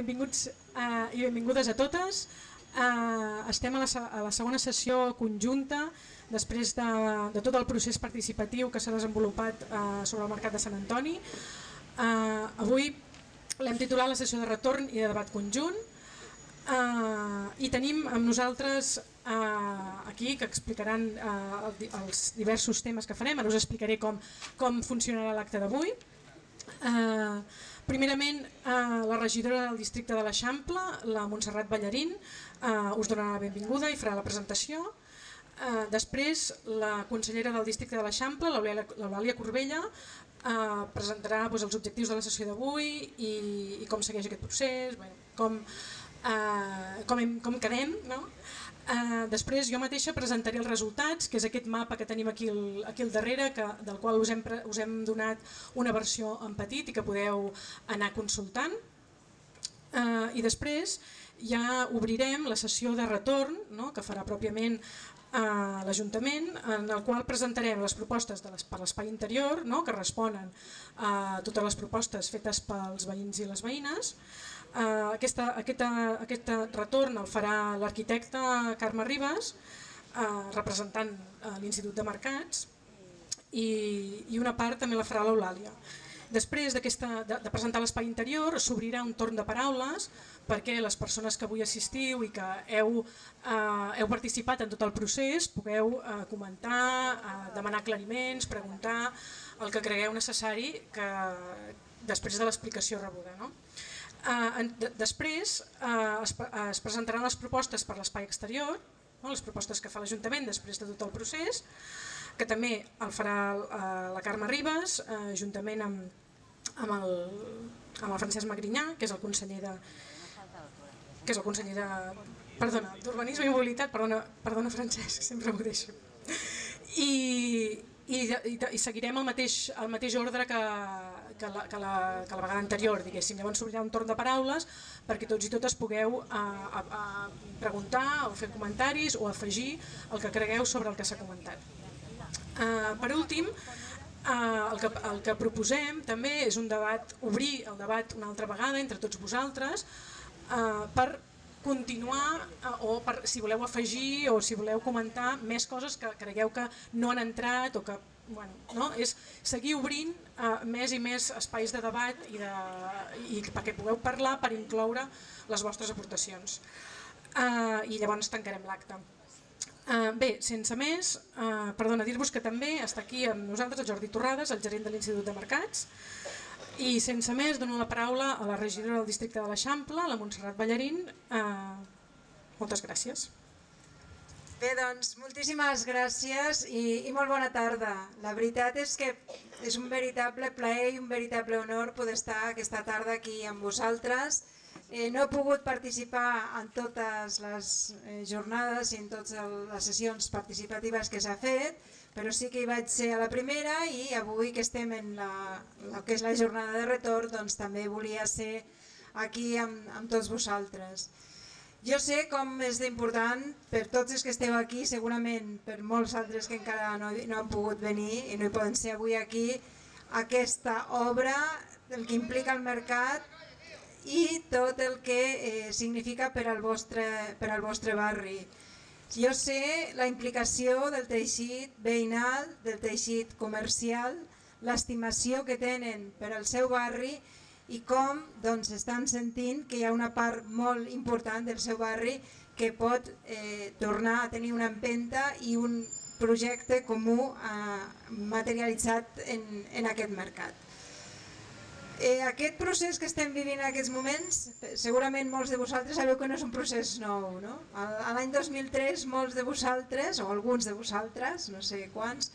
benvinguts uh, i benvingudes a totes. Uh, estem a la, a la segona sessió conjunta després de, de tot el procés participatiu que s'ha desenvolupat uh, sobre el mercat de Sant Antoni. Uh, avui l'hem titulat la sessió de retorn i de debat conjunt uh, i tenim amb nosaltres uh, aquí que explicaran uh, els diversos temes que farem. Ara us explicaré com, com funcionarà l'acte d'avui. Uh, Primerament, eh, la regidora del districte de l'Eixample, la Montserrat Ballarín, eh, us donarà la benvinguda i farà la presentació. Eh, després, la consellera del districte de l'Eixample, l'Eulàlia Corbella, eh, presentarà doncs, els objectius de la sessió d'avui i, i com segueix aquest procés, bueno, com, eh, com, hem, com quedem. No? Uh, després jo mateixa presentaré els resultats, que és aquest mapa que tenim aquí, el, aquí al darrere, que, del qual us hem, us hem donat una versió en petit i que podeu anar consultant. Uh, I després ja obrirem la sessió de retorn, no? que farà pròpiament a l'Ajuntament, en el qual presentarem les propostes de les, per l'espai interior, no? que responen a totes les propostes fetes pels veïns i les veïnes, Uh, aquesta, aquesta, aquest retorn el farà l'arquitecte Carme Ribas, uh, representant uh, l'Institut de Mercats, i, i una part també la farà l'Eulàlia. Després de, de presentar l'espai interior s'obrirà un torn de paraules perquè les persones que avui assistiu i que heu, eh, heu participat en tot el procés pugueu eh, comentar, eh, demanar aclariments, preguntar el que cregueu necessari que, després de l'explicació rebuda. No? Eh, després eh, es, es presentaran les propostes per l'espai exterior, les propostes que fa l'Ajuntament després de tot el procés, que també el farà eh, la Carme Ribas, eh, juntament amb, amb, el, amb el Francesc Magrinyà, que és el conseller de que és el conseller de perdona, d'Urbanisme i Mobilitat, perdona, perdona Francesc, sempre m'ho deixo. I, i, i, i seguirem el mateix, el mateix ordre que, que, la, que, la, que la vegada anterior, diguéssim. Llavors s'obrirà un torn de paraules perquè tots i totes pugueu a, a, a preguntar o fer comentaris o afegir el que cregueu sobre el que s'ha comentat. Uh, per últim, uh, el, que, el que proposem també és un debat, obrir el debat una altra vegada entre tots vosaltres uh, per continuar eh, o per, si voleu afegir o si voleu comentar més coses que cregueu que no han entrat o que bueno, no? és seguir obrint uh, més i més espais de debat i, de, i perquè pugueu parlar per incloure les vostres aportacions uh, i llavors tancarem l'acte. Uh, bé, sense més, uh, perdona, dir-vos que també està aquí amb nosaltres el Jordi Torrades, el gerent de l'Institut de Mercats, i sense més dono la paraula a la regidora del districte de l'Eixample, la Montserrat Ballarín. Uh, moltes gràcies. Bé, doncs, moltíssimes gràcies i, i molt bona tarda. La veritat és que és un veritable plaer i un veritable honor poder estar aquesta tarda aquí amb vosaltres. Eh, no he pogut participar en totes les eh, jornades i en totes les sessions participatives que s'ha fet, però sí que hi vaig ser a la primera i avui que estem en la, que és la jornada de retorn doncs també volia ser aquí amb, amb tots vosaltres. Jo sé com és d'important per tots els que esteu aquí, segurament per molts altres que encara no, no han pogut venir i no hi poden ser avui aquí, aquesta obra, el que implica el mercat i tot el que eh, significa per al vostre, per al vostre barri. Jo sé la implicació del teixit veïnal, del teixit comercial, l'estimació que tenen per al seu barri i com doncs, estan sentint que hi ha una part molt important del seu barri que pot eh, tornar a tenir una empenta i un projecte comú eh, materialitzat en, en aquest mercat. Eh, aquest procés que estem vivint en aquests moments, segurament molts de vosaltres sabeu que no és un procés nou. No? L'any 2003 molts de vosaltres, o alguns de vosaltres, no sé quants,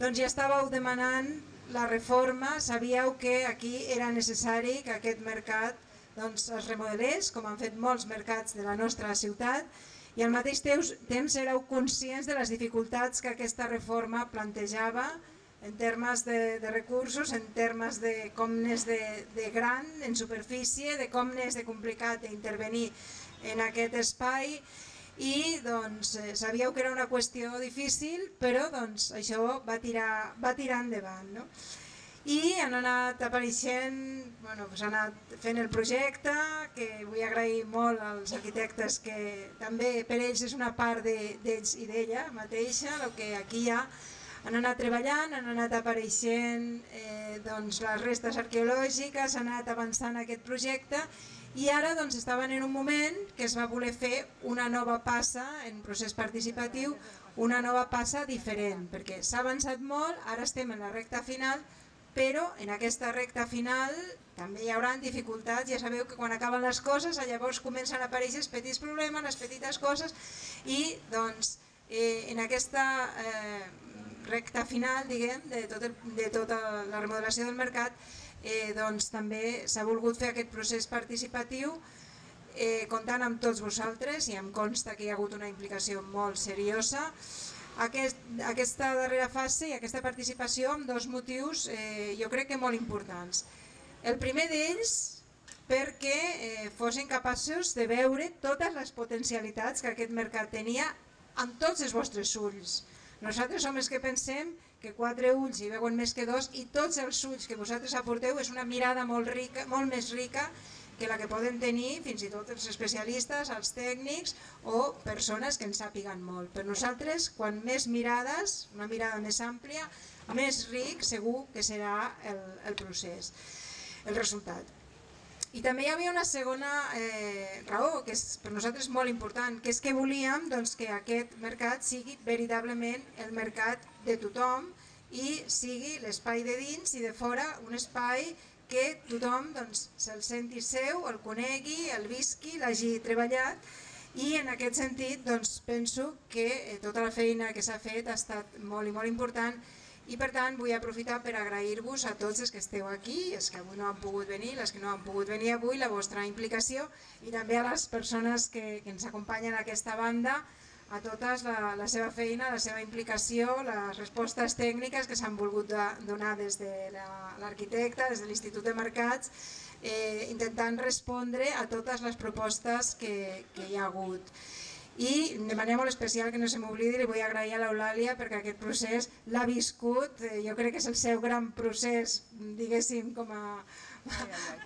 doncs ja estàveu demanant la reforma, sabíeu que aquí era necessari que aquest mercat doncs, es remodelés, com han fet molts mercats de la nostra ciutat, i al mateix temps éreu conscients de les dificultats que aquesta reforma plantejava en termes de, de recursos, en termes de com n'és de, de gran en superfície, de com n'és de complicat intervenir en aquest espai i doncs eh, sabíeu que era una qüestió difícil però doncs això va tirar, va tirar endavant. No? i han anat apareixent, bueno, pues han anat fent el projecte, que vull agrair molt als arquitectes que també per ells és una part d'ells de, i d'ella mateixa, el que aquí hi ha, han anat treballant, han anat apareixent eh, doncs, les restes arqueològiques, han anat avançant aquest projecte i ara doncs, estaven en un moment que es va voler fer una nova passa en procés participatiu, una nova passa diferent, perquè s'ha avançat molt, ara estem en la recta final, però en aquesta recta final també hi haurà dificultats, ja sabeu que quan acaben les coses llavors comencen a aparèixer els petits problemes, les petites coses i doncs eh, en aquesta eh, recta final diguem, de, tot el, de tota la remodelació del mercat eh, doncs també s'ha volgut fer aquest procés participatiu eh, comptant amb tots vosaltres i em consta que hi ha hagut una implicació molt seriosa aquest, aquesta darrera fase i aquesta participació amb dos motius eh, jo crec que molt importants. El primer d'ells perquè eh, fossin capaços de veure totes les potencialitats que aquest mercat tenia amb tots els vostres ulls. Nosaltres som els que pensem que quatre ulls hi veuen més que dos i tots els ulls que vosaltres aporteu és una mirada molt, rica, molt més rica que la que poden tenir fins i tot els especialistes, els tècnics o persones que en sàpiguen molt. Per nosaltres, quan més mirades, una mirada més àmplia, més ric segur que serà el, el procés, el resultat. I també hi havia una segona eh, raó, que és per nosaltres molt important, que és que volíem doncs, que aquest mercat sigui veritablement el mercat de tothom i sigui l'espai de dins i de fora un espai que tothom doncs, se'l senti seu, el conegui, el visqui, l'hagi treballat. I en aquest sentit doncs, penso que eh, tota la feina que s'ha fet ha estat molt i molt important i per tant vull aprofitar per agrair-vos a tots els que esteu aquí, els que avui no han pogut venir, les que no han pogut venir avui, la vostra implicació i també a les persones que, que ens acompanyen a aquesta banda a totes la, la seva feina, la seva implicació, les respostes tècniques que s'han volgut donar des de l'arquitecte, la, des de l'Institut de Mercats, eh, intentant respondre a totes les propostes que, que hi ha hagut. I de manera molt especial, que no se m'oblidi, li vull agrair a l'Eulàlia perquè aquest procés l'ha viscut, eh, jo crec que és el seu gran procés, diguéssim, com a,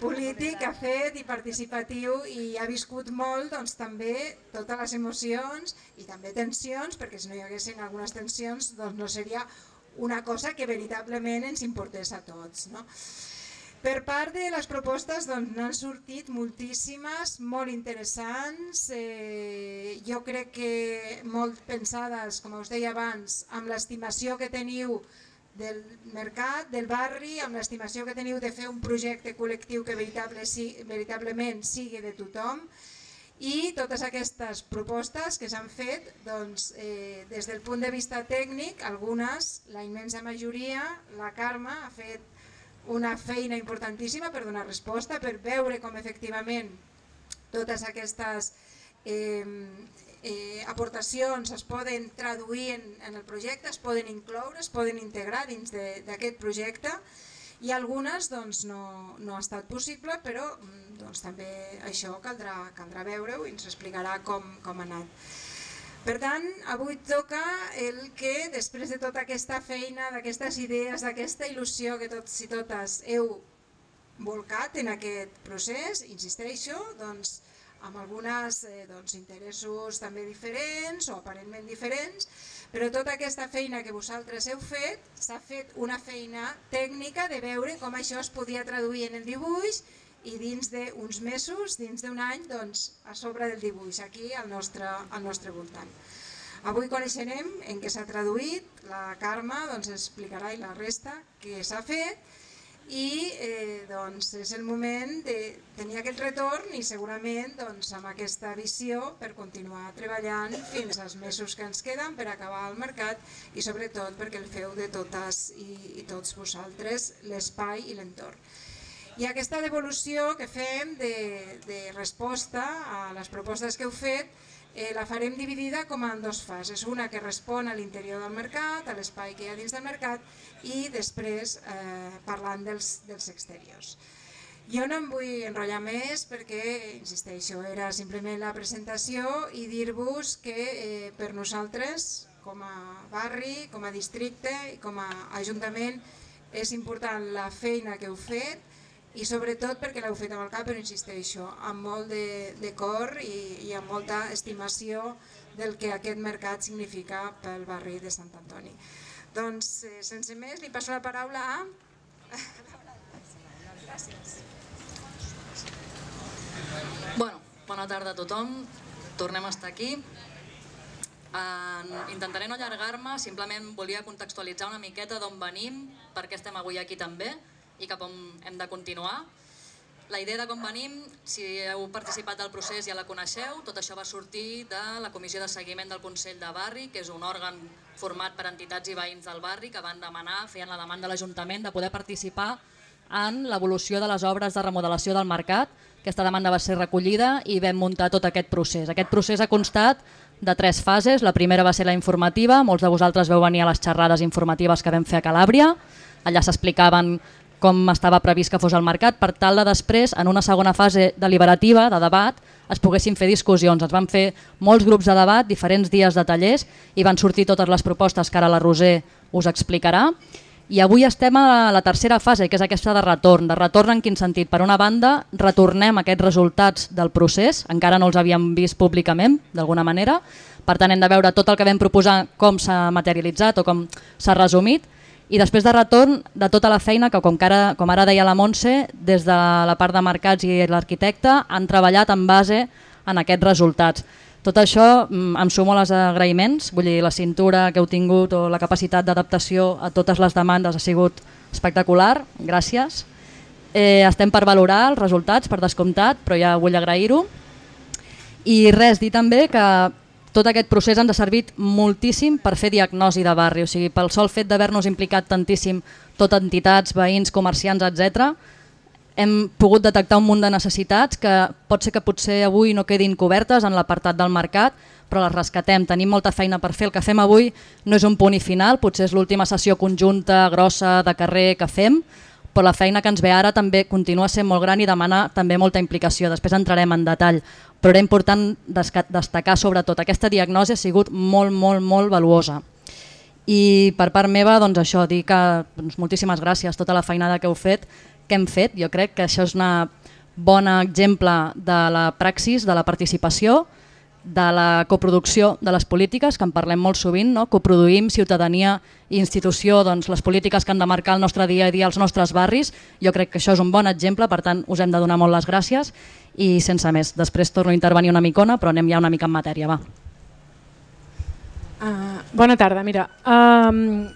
polític ha fet i participatiu i ha viscut molt doncs, també totes les emocions i també tensions, perquè si no hi haguessin algunes tensions doncs no seria una cosa que veritablement ens importés a tots. No? Per part de les propostes doncs, n'han sortit moltíssimes, molt interessants, eh, jo crec que molt pensades, com us deia abans, amb l'estimació que teniu del mercat, del barri, amb l'estimació que teniu de fer un projecte col·lectiu que veritable, veritablement sigui de tothom. I totes aquestes propostes que s'han fet doncs, eh, des del punt de vista tècnic, algunes, la immensa majoria, la Carme ha fet una feina importantíssima per donar resposta, per veure com efectivament totes aquestes eh, eh, aportacions es poden traduir en, en el projecte, es poden incloure, es poden integrar dins d'aquest projecte i algunes doncs, no, no ha estat possible, però doncs, també això caldrà, caldrà veure-ho i ens explicarà com, com ha anat. Per tant, avui toca el que, després de tota aquesta feina, d'aquestes idees, d'aquesta il·lusió que tots i totes heu volcat en aquest procés, insisteixo, doncs, amb alguns eh, doncs, interessos també diferents o aparentment diferents, però tota aquesta feina que vosaltres heu fet, s'ha fet una feina tècnica de veure com això es podia traduir en el dibuix i dins d'uns mesos, dins d'un any, doncs, a sobre del dibuix, aquí al nostre, al nostre voltant. Avui coneixerem en què s'ha traduït, la Carme doncs, explicarà i la resta què s'ha fet i eh, doncs és el moment de tenir aquest retorn i segurament doncs, amb aquesta visió per continuar treballant fins als mesos que ens queden per acabar el mercat i sobretot perquè el feu de totes i, i tots vosaltres l'espai i l'entorn. I aquesta devolució que fem de, de resposta a les propostes que heu fet eh, la farem dividida com en dues fases. Una que respon a l'interior del mercat, a l'espai que hi ha dins del mercat, i després eh, parlant dels, dels exteriors. Jo no em vull enrotllar més perquè, insisteixo, era simplement la presentació i dir-vos que eh, per nosaltres, com a barri, com a districte i com a ajuntament, és important la feina que heu fet i sobretot perquè l'heu fet amb el cap, però insisteixo, amb molt de, de cor i, i amb molta estimació del que aquest mercat significa pel barri de Sant Antoni. Doncs, eh, sense més, li passo la paraula a... Gràcies. Bueno, bona tarda a tothom. Tornem a estar aquí. Uh, intentaré no allargar-me, simplement volia contextualitzar una miqueta d'on venim, per què estem avui aquí també i cap on hem de continuar. La idea de com venim, si heu participat del procés ja la coneixeu, tot això va sortir de la Comissió de Seguiment del Consell de Barri, que és un òrgan format per entitats i veïns del barri que van demanar, feien la demanda a l'Ajuntament de poder participar en l'evolució de les obres de remodelació del mercat. Aquesta demanda va ser recollida i vam muntar tot aquest procés. Aquest procés ha constat de tres fases. La primera va ser la informativa, molts de vosaltres veu venir a les xerrades informatives que vam fer a Calàbria. Allà s'explicaven com estava previst que fos el mercat, per tal de després, en una segona fase deliberativa, de debat, es poguessin fer discussions. Ens van fer molts grups de debat, diferents dies de tallers, i van sortir totes les propostes que ara la Roser us explicarà. I avui estem a la tercera fase, que és aquesta de retorn. De retorn en quin sentit? Per una banda, retornem aquests resultats del procés, encara no els havíem vist públicament, d'alguna manera, per tant hem de veure tot el que vam proposar com s'ha materialitzat o com s'ha resumit, i després de retorn de tota la feina que, com, que ara, com ara deia la Montse, des de la part de mercats i l'arquitecte han treballat en base en aquests resultats. Tot això mm, em sumo als agraïments, vull dir, la cintura que heu tingut o la capacitat d'adaptació a totes les demandes ha sigut espectacular, gràcies. Eh, estem per valorar els resultats, per descomptat, però ja vull agrair-ho. I res, dir també que tot aquest procés ens ha servit moltíssim per fer diagnosi de barri, o sigui, pel sol fet d'haver-nos implicat tantíssim tot entitats, veïns, comerciants, etc. hem pogut detectar un munt de necessitats que pot ser que potser avui no quedin cobertes en l'apartat del mercat, però les rescatem, tenim molta feina per fer. El que fem avui no és un punt i final, potser és l'última sessió conjunta, grossa, de carrer que fem, però la feina que ens ve ara també continua sent molt gran i demana també molta implicació. Després entrarem en detall però era important destacar sobretot aquesta diagnosi ha sigut molt, molt, molt valuosa. I per part meva, doncs això, dir que doncs, moltíssimes gràcies tota la feinada que heu fet, que hem fet. Jo crec que això és un bon exemple de la praxis, de la participació, de la coproducció de les polítiques, que en parlem molt sovint, no? coproduïm ciutadania i institució doncs, les polítiques que han de marcar el nostre dia a dia als nostres barris. Jo crec que això és un bon exemple, per tant us hem de donar molt les gràcies i sense més. Després torno a intervenir una micona, però anem ja una mica en matèria. Va. Uh, bona tarda, mira, um,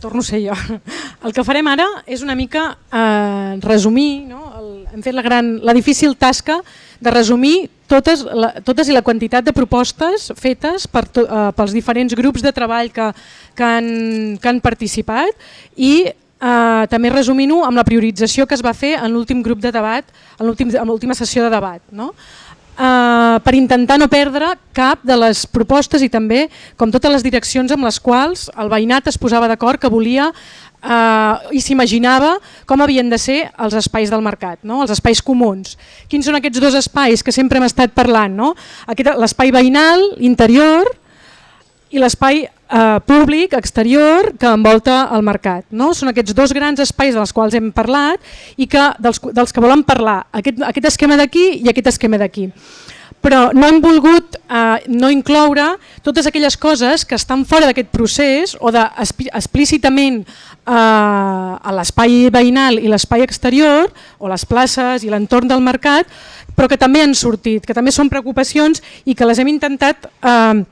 torno a ser jo. El que farem ara és una mica uh, resumir, no? Hem fet la, gran, la difícil tasca de resumir totes, la, totes i la quantitat de propostes fetes per to, uh, pels diferents grups de treball que, que, han, que han participat i Uh, també resumint-ho amb la priorització que es va fer en l'últim grup de debat, en l'última sessió de debat. No? Uh, per intentar no perdre cap de les propostes i també com totes les direccions amb les quals el veïnat es posava d'acord que volia uh, i s'imaginava com havien de ser els espais del mercat, no? els espais comuns. Quins són aquests dos espais que sempre hem estat parlant? No? L'espai veïnal, interior, i l'espai eh, públic, exterior, que envolta el mercat. No? Són aquests dos grans espais dels quals hem parlat i que, dels, dels que volen parlar, aquest, aquest esquema d'aquí i aquest esquema d'aquí. Però no hem volgut eh, no incloure totes aquelles coses que estan fora d'aquest procés o de, explícitament eh, a l'espai veïnal i l'espai exterior o les places i l'entorn del mercat, però que també han sortit, que també són preocupacions i que les hem intentat eh,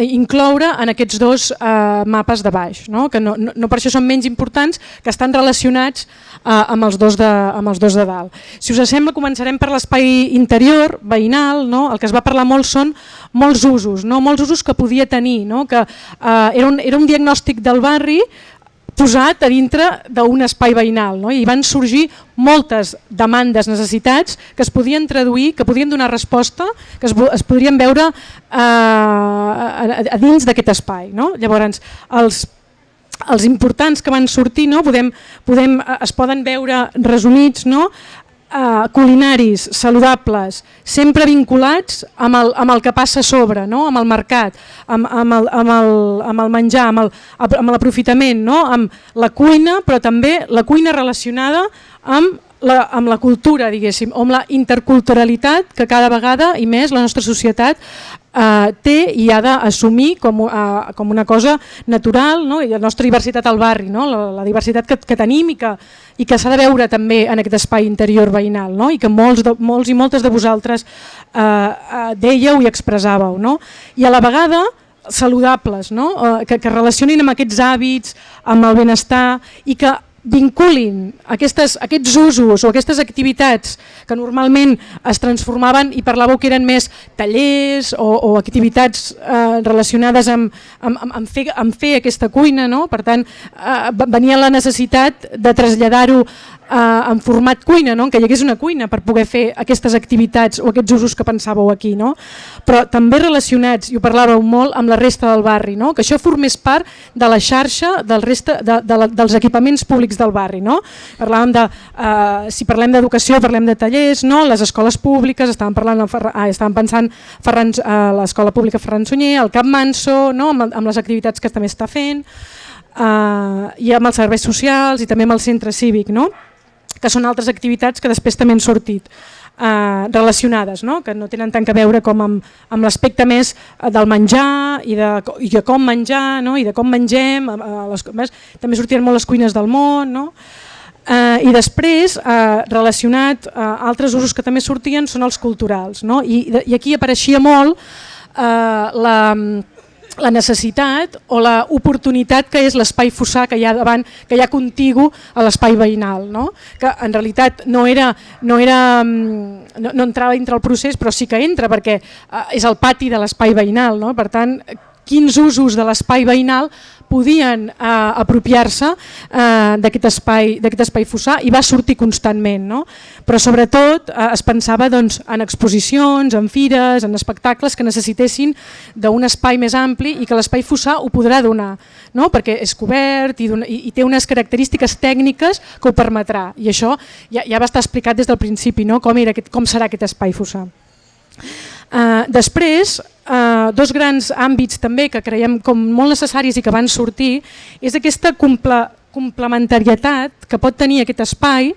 incloure en aquests dos eh, mapes de baix, no? que no, no, no per això són menys importants, que estan relacionats eh, amb, els dos de, amb els dos de dalt. Si us sembla, començarem per l'espai interior, veïnal, no? el que es va parlar molt són molts usos, no? molts usos que podia tenir, no? que eh, era, un, era un diagnòstic del barri posat a dintre d'un espai veïnal no? i van sorgir moltes demandes, necessitats que es podien traduir, que podien donar resposta, que es, es podrien veure eh, a, a dins d'aquest espai. No? Llavors, els, els importants que van sortir no? podem, podem, es poden veure resumits no? Culinaris, saludables, sempre vinculats amb el, amb el que passa a sobre, no? amb el mercat, amb, amb, el, amb, el, amb el menjar, amb l'aprofitament, no? amb la cuina, però també la cuina relacionada amb la, amb la cultura, diguéssim, o amb la interculturalitat que cada vegada i més la nostra societat eh, té i ha d'assumir com, eh, com una cosa natural, no? i la nostra diversitat al barri, no? la, la diversitat que, que tenim i que, i que s'ha de veure també en aquest espai interior veïnal no? i que molts, de, molts i moltes de vosaltres eh, eh, dèieu i expressàveu. No? I a la vegada saludables, no? eh, que, que relacionin amb aquests hàbits, amb el benestar i que vinculin aquestes, aquests usos o aquestes activitats que normalment es transformaven i parlàveu que eren més tallers o, o activitats eh, relacionades amb, amb, amb, fer, amb fer aquesta cuina, no? per tant eh, venia la necessitat de traslladar-ho eh, en format cuina, no? que hi hagués una cuina per poder fer aquestes activitats o aquests usos que pensàveu aquí. No? Però també relacionats, i ho parlàveu molt, amb la resta del barri, no? que això formés part de la xarxa del resta, de, de la, dels equipaments públics del barri. No? Parlàvem de, eh, si parlem d'educació parlem de tallers, no? les escoles públiques, estàvem, parlant Ferran, ah, estàvem pensant Ferran, eh, l'escola pública Ferran Sunyer, el Cap Manso, no? amb, amb les activitats que també està fent, eh, i amb els serveis socials i també amb el centre cívic. No? que són altres activitats que després també han sortit eh, relacionades, no? que no tenen tant que veure com amb, amb l'aspecte més eh, del menjar i de, i de com menjar no? i de com mengem, a les, més, també sortien molt les cuines del món, no? Eh, I després, eh, relacionat a eh, altres usos que també sortien són els culturals. No? I, I aquí apareixia molt eh, la, la necessitat o la oportunitat que és l'espai fossar que hi ha davant, que hi ha contigu a l'espai veïnal, no? que en realitat no, era, no, era, mm, no, no entrava dintre el procés però sí que entra perquè eh, és el pati de l'espai veïnal, no? per tant quins usos de l'espai veïnal podien eh, apropiar-se eh, d'aquest espai, espai fossar i va sortir constantment. No? Però sobretot eh, es pensava doncs, en exposicions, en fires, en espectacles que necessitessin d'un espai més ampli i que l'espai fossar ho podrà donar, no? perquè és cobert i, i, i té unes característiques tècniques que ho permetrà. I això ja, ja va estar explicat des del principi, no? com, era aquest, com serà aquest espai fossar. Uh, després, uh, dos grans àmbits també que creiem com molt necessaris i que van sortir és aquesta comple complementarietat que pot tenir aquest espai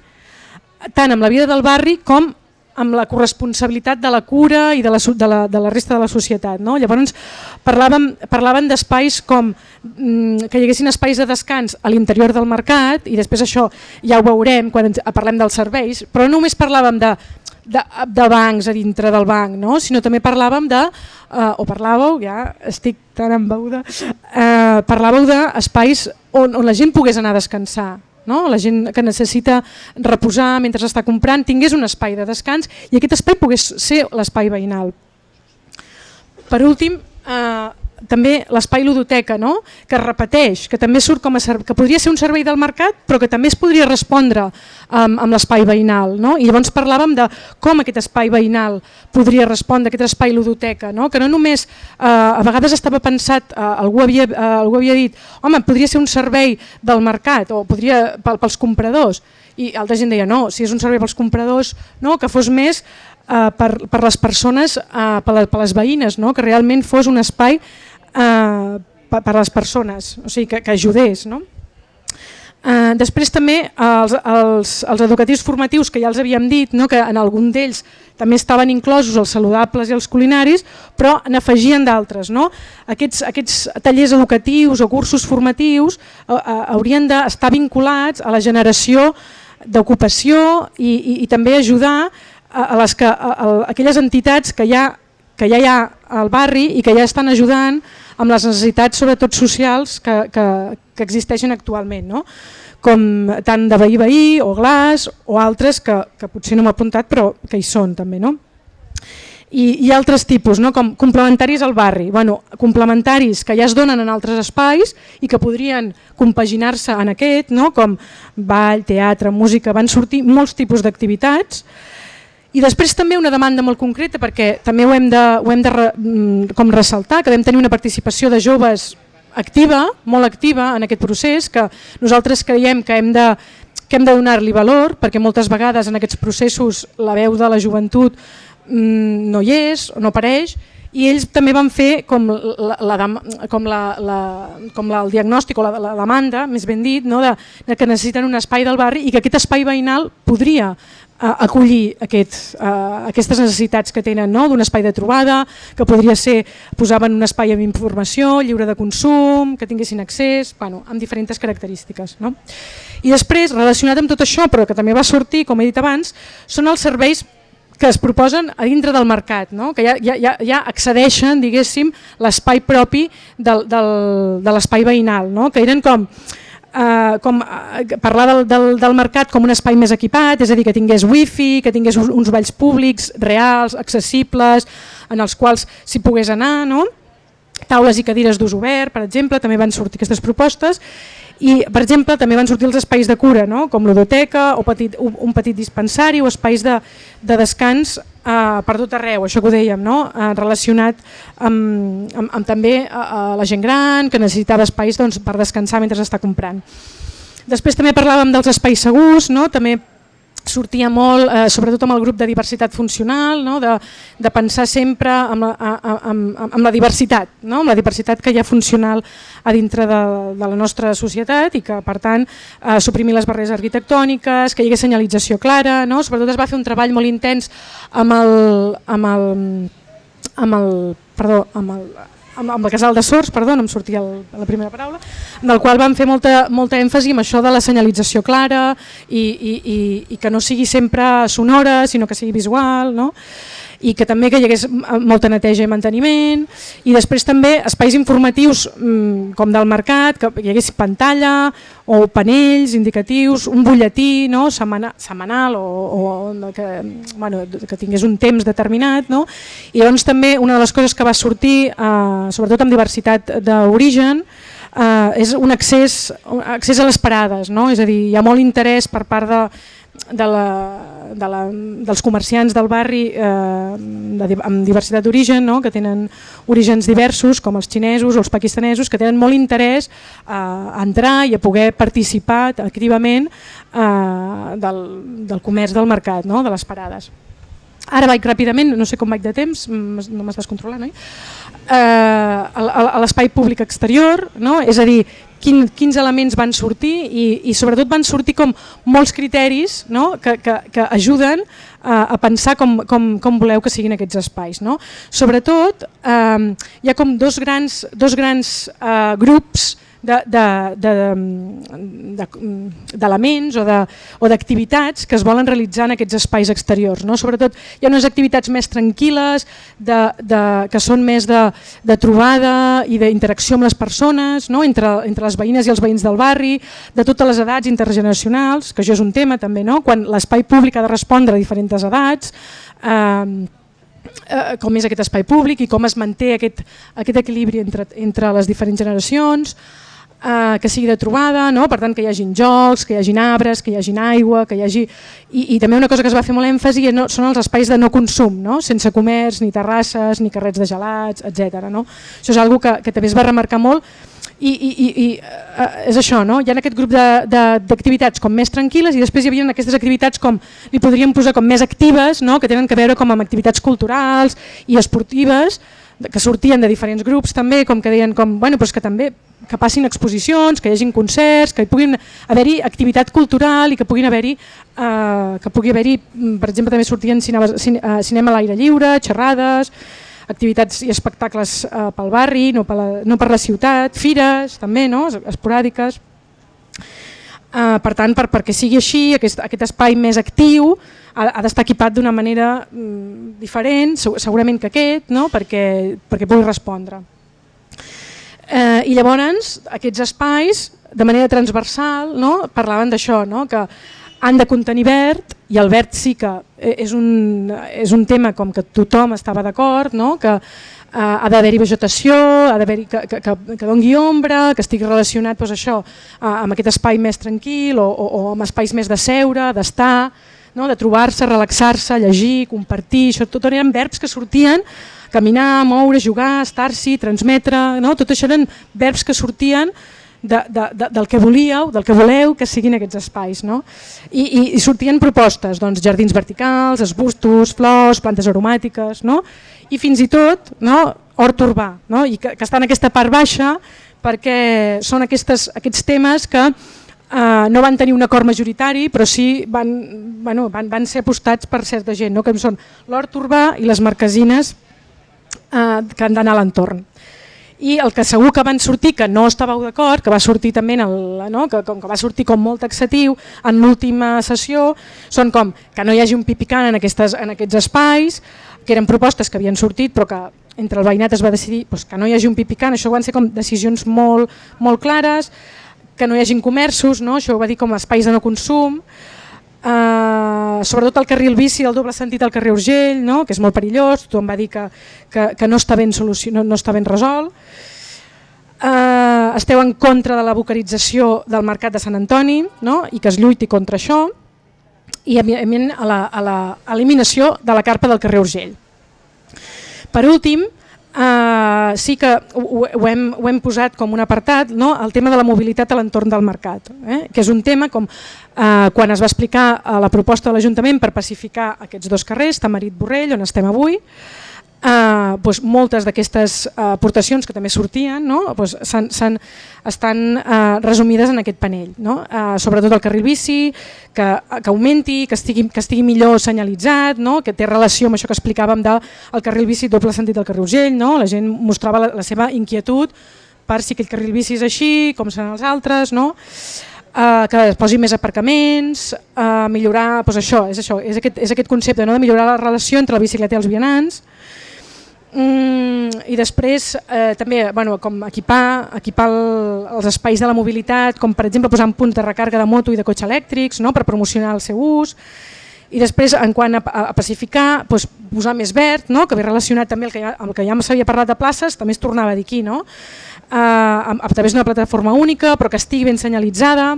tant amb la vida del barri com amb la corresponsabilitat de la cura i de la, de la, de la resta de la societat. No? Llavors parlàvem, parlaven d'espais com mm, que hi haguessin espais de descans a l'interior del mercat i després això ja ho veurem quan parlem dels serveis, però no només parlàvem de de, de bancs a dintre del banc, no? sinó també parlàvem de, eh, o parlàveu, ja estic tan embeuda, eh, parlàveu d'espais on, on la gent pogués anar a descansar, no? la gent que necessita reposar mentre està comprant tingués un espai de descans i aquest espai pogués ser l'espai veïnal. Per últim, eh, també l'espai ludoteca, no? que repeteix, que també surt com a que podria ser un servei del mercat, però que també es podria respondre amb, amb l'espai veïnal. No? I llavors parlàvem de com aquest espai veïnal podria respondre, aquest espai ludoteca, no? que no només, eh, a vegades estava pensat, eh, algú, havia, eh, algú havia dit, home, podria ser un servei del mercat o podria pels compradors, i altra gent deia no, si és un servei pels compradors, no, que fos més eh, per, per les persones, eh, per, les, per les veïnes, no? que realment fos un espai eh, per, a les persones, o sigui, que, que ajudés. No? Eh, després també els, els, els educatius formatius que ja els havíem dit, no? que en algun d'ells també estaven inclosos els saludables i els culinaris, però n'afegien d'altres. No? Aquests, aquests tallers educatius o cursos formatius eh, eh, haurien d'estar vinculats a la generació d'ocupació i, i, i també ajudar a, a, les que, a, a aquelles entitats que ja, que ja hi ha al barri i que ja estan ajudant amb les necessitats sobretot socials que, que, que existeixen actualment, no? com tant de veí-veí o glaç o altres que, que potser no m'ha apuntat però que hi són també. No? I, i altres tipus, no? com complementaris al barri, bueno, complementaris que ja es donen en altres espais i que podrien compaginar-se en aquest, no? com ball, teatre, música, van sortir molts tipus d'activitats i després també una demanda molt concreta, perquè també ho hem de, ho hem de re, mm, com ressaltar, que vam tenir una participació de joves activa, molt activa en aquest procés, que nosaltres creiem que hem de que hem de donar-li valor, perquè moltes vegades en aquests processos la veu de la joventut mm, no hi és, no apareix, i ells també van fer com, la, la, com, la, la, com la, el diagnòstic o la, la demanda, més ben dit, no? de, de que necessiten un espai del barri i que aquest espai veïnal podria acollir aquest, uh, aquestes necessitats que tenen no? d'un espai de trobada, que podria ser, posaven un espai amb informació, lliure de consum, que tinguessin accés, bueno, amb diferents característiques. No? I després, relacionat amb tot això, però que també va sortir, com he dit abans, són els serveis que es proposen a dintre del mercat, no? que ja, ja, ja accedeixen diguéssim l'espai propi del, del, de l'espai veïnal, no? que eren com, eh, com eh, parlar del, del, del mercat com un espai més equipat, és a dir, que tingués wifi, que tingués uns balls públics reals, accessibles, en els quals s'hi pogués anar, no? taules i cadires d'ús obert, per exemple, també van sortir aquestes propostes, i, per exemple, també van sortir els espais de cura, no? com l'odoteca o petit, un petit dispensari o espais de, de descans eh, per tot arreu, això que ho dèiem, no? eh, relacionat amb, amb, amb també a, a la gent gran que necessitava espais doncs, per descansar mentre està comprant. Després també parlàvem dels espais segurs, no? també sortia molt, eh, sobretot amb el grup de diversitat funcional, no? de, de pensar sempre amb la, amb, amb la diversitat, no? amb la diversitat que hi ha funcional a dintre de, de la nostra societat i que per tant eh, suprimir les barreres arquitectòniques, que hi hagués senyalització clara, no? sobretot es va fer un treball molt intens amb el, amb el, amb el, perdó, amb el, amb, amb el casal de sords, perdó, no em sortia el, la primera paraula, en el qual van fer molta, molta èmfasi en això de la senyalització clara i, i, i, i que no sigui sempre sonora, sinó que sigui visual, no? I que també que hi hagués molta neteja i manteniment i després també espais informatius mmm, com del mercat, que hi hagués pantalla o panells indicatius, un butlletí no? setmanal, setmanal o, o que, bueno, que tingués un temps determinat. No? I llavors també una de les coses que va sortir, eh, sobretot amb diversitat d'origen, eh, és un accés, un accés a les parades, no? és a dir, hi ha molt interès per part de, de la, de la, dels comerciants del barri eh, de, amb diversitat d'origen, no? que tenen orígens diversos, com els xinesos o els pakistanesos, que tenen molt interès a entrar i a poder participar activament eh, del, del comerç del mercat, no? de les parades. Ara vaig ràpidament, no sé com vaig de temps, no m'estàs controlant, oi? Eh, a l'espai públic exterior, no? és a dir, quin, quins elements van sortir i, i sobretot van sortir com molts criteris no? que, que, que ajuden a, a pensar com, com, com voleu que siguin aquests espais. No? Sobretot eh, hi ha com dos grans, dos grans eh, grups d'elements de, o d'activitats que es volen realitzar en aquests espais exteriors. No? Sobretot hi ha unes activitats més tranquil·les, de, de, que són més de, de trobada i d'interacció amb les persones, no? entre, entre les veïnes i els veïns del barri, de totes les edats intergeneracionals, que això és un tema també, no? quan l'espai públic ha de respondre a diferents edats, eh, com és aquest espai públic i com es manté aquest, aquest equilibri entre, entre les diferents generacions, eh, que sigui de trobada, no? per tant que hi hagin jocs, que hi hagin arbres, que hi hagin aigua, que hi hagi... I, i també una cosa que es va fer molt èmfasi no, són els espais de no consum, no? sense comerç, ni terrasses, ni carrets de gelats, etc. No? Això és una que, que també es va remarcar molt i, i, i, i uh, és això, no? hi ha aquest grup d'activitats com més tranquil·les i després hi havia aquestes activitats com li podríem posar com més actives, no? que tenen que veure com amb activitats culturals i esportives, que sortien de diferents grups també, com que deien com, bueno, però que també que passin exposicions, que hi hagin concerts, que hi puguin haver-hi activitat cultural i que puguin haver-hi, eh, que pugui haver-hi, mm, per exemple, també sortien cinema, eh, cinema a l'aire lliure, xerrades, activitats i espectacles eh, pel barri, no per, la, no per la ciutat, fires també, no? esporàdiques. Eh, per tant, per, perquè sigui així, aquest, aquest espai més actiu ha, ha d'estar equipat d'una manera mm, diferent, segurament que aquest, no? perquè, perquè pugui respondre. Eh, I llavors aquests espais, de manera transversal, no? parlaven d'això, no? que han de contenir verd i el verd sí que és un, és un tema com que tothom estava d'acord, no? que eh, ha d'haver-hi vegetació, ha d'haver-hi que, que, que, que ombra, que estigui relacionat doncs, això, eh, amb aquest espai més tranquil o, o, o amb espais més de seure, d'estar, no? de trobar-se, relaxar-se, llegir, compartir, això tot eren verbs que sortien caminar, moure, jugar, estar-s'hi, transmetre, no? tot això eren verbs que sortien de, de, de, del que volíeu, del que voleu que siguin aquests espais. No? I, i, I sortien propostes, doncs, jardins verticals, esbustos, flors, plantes aromàtiques, no? i fins i tot no, hort urbà, no? i que, que està en aquesta part baixa perquè són aquestes, aquests temes que eh, no van tenir un acord majoritari, però sí van, bueno, van, van ser apostats per certa gent, no? que són l'hort urbà i les marquesines eh, que han d'anar a l'entorn. I el que segur que van sortir, que no estàveu d'acord, que va sortir també, en el, no? que, com que va sortir com molt taxatiu en l'última sessió, són com que no hi hagi un pipicant en, aquestes, en aquests espais, que eren propostes que havien sortit però que entre el veïnat es va decidir doncs, que no hi hagi un pipicant, això van ser com decisions molt, molt clares, que no hi hagin comerços, no? això ho va dir com espais de no consum, Uh, sobretot el carril bici, el doble sentit al carrer Urgell, no? que és molt perillós, tothom va dir que, que, que no, està ben solució, no, no està ben resolt. Uh, esteu en contra de la bucarització del mercat de Sant Antoni no? i que es lluiti contra això i evidentment a l'eliminació de la carpa del carrer Urgell. Per últim, Uh, sí que ho, ho, hem, ho hem posat com un apartat, no? el tema de la mobilitat a l'entorn del mercat, eh? que és un tema com uh, quan es va explicar uh, la proposta de l'Ajuntament per pacificar aquests dos carrers, Tamarit Borrell, on estem avui, eh, doncs moltes d'aquestes eh, aportacions que també sortien no? doncs s han, estan eh, resumides en aquest panell. No? Eh, sobretot el carril bici, que, que augmenti, que estigui, que estigui millor senyalitzat, no? que té relació amb això que explicàvem del de, carril bici doble sentit del carrer Urgell, no? la gent mostrava la, la seva inquietud per si aquell carril bici és així, com seran els altres, no? Uh, que es posi més aparcaments, uh, millorar, doncs això, és, això, és, aquest, és aquest concepte no? de millorar la relació entre la bicicleta i els vianants, Mm, I després eh, també bueno, com equipar, equipar el, els espais de la mobilitat, com per exemple posar punts de recàrrega de moto i de cotxe elèctrics no? per promocionar el seu ús. I després, en quant a, a pacificar, doncs, posar més verd, no? que ve relacionat també el que ja, amb el que ja s'havia parlat de places, també es tornava a dir aquí, no? eh, a, a través d'una plataforma única, però que estigui ben senyalitzada.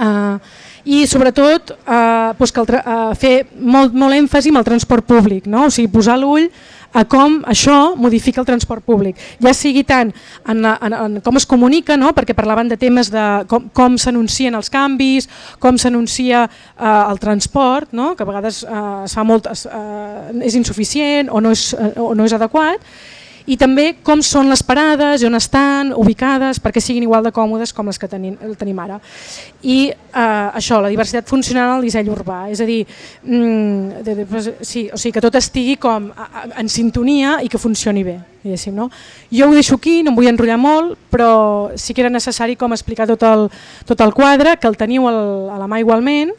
Eh, i sobretot eh, doncs que el, eh, fer molt, molt èmfasi amb el transport públic, no? o sigui, posar l'ull a com això modifica el transport públic, ja sigui tant en, en, en com es comunica, no? perquè parlaven de temes de com, com s'anuncien els canvis, com s'anuncia eh, el transport, no? que a vegades eh, es fa molt, es, eh, és insuficient o no és, eh, o no és adequat, i també com són les parades i on estan ubicades perquè siguin igual de còmodes com les que tenim, tenim ara. I eh, això, la diversitat funcional al disseny urbà, és a dir, mm, de, de, sí, o sigui, que tot estigui com a, a, en sintonia i que funcioni bé. No? Jo ho deixo aquí, no em vull enrotllar molt, però sí que era necessari com explicar tot el, tot el quadre, que el teniu a la mà igualment,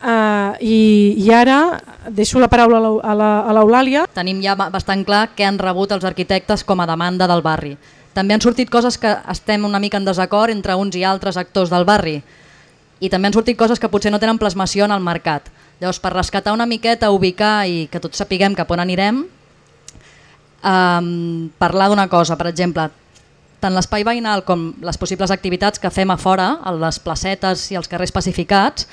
Uh, i, I ara deixo la paraula a l'Eulàlia. Tenim ja bastant clar què han rebut els arquitectes com a demanda del barri. També han sortit coses que estem una mica en desacord entre uns i altres actors del barri i també han sortit coses que potser no tenen plasmació en el mercat. Llavors, per rescatar una miqueta, ubicar i que tots sapiguem cap on anirem, um, parlar d'una cosa, per exemple, tant l'espai veïnal com les possibles activitats que fem a fora, a les placetes i els carrers pacificats,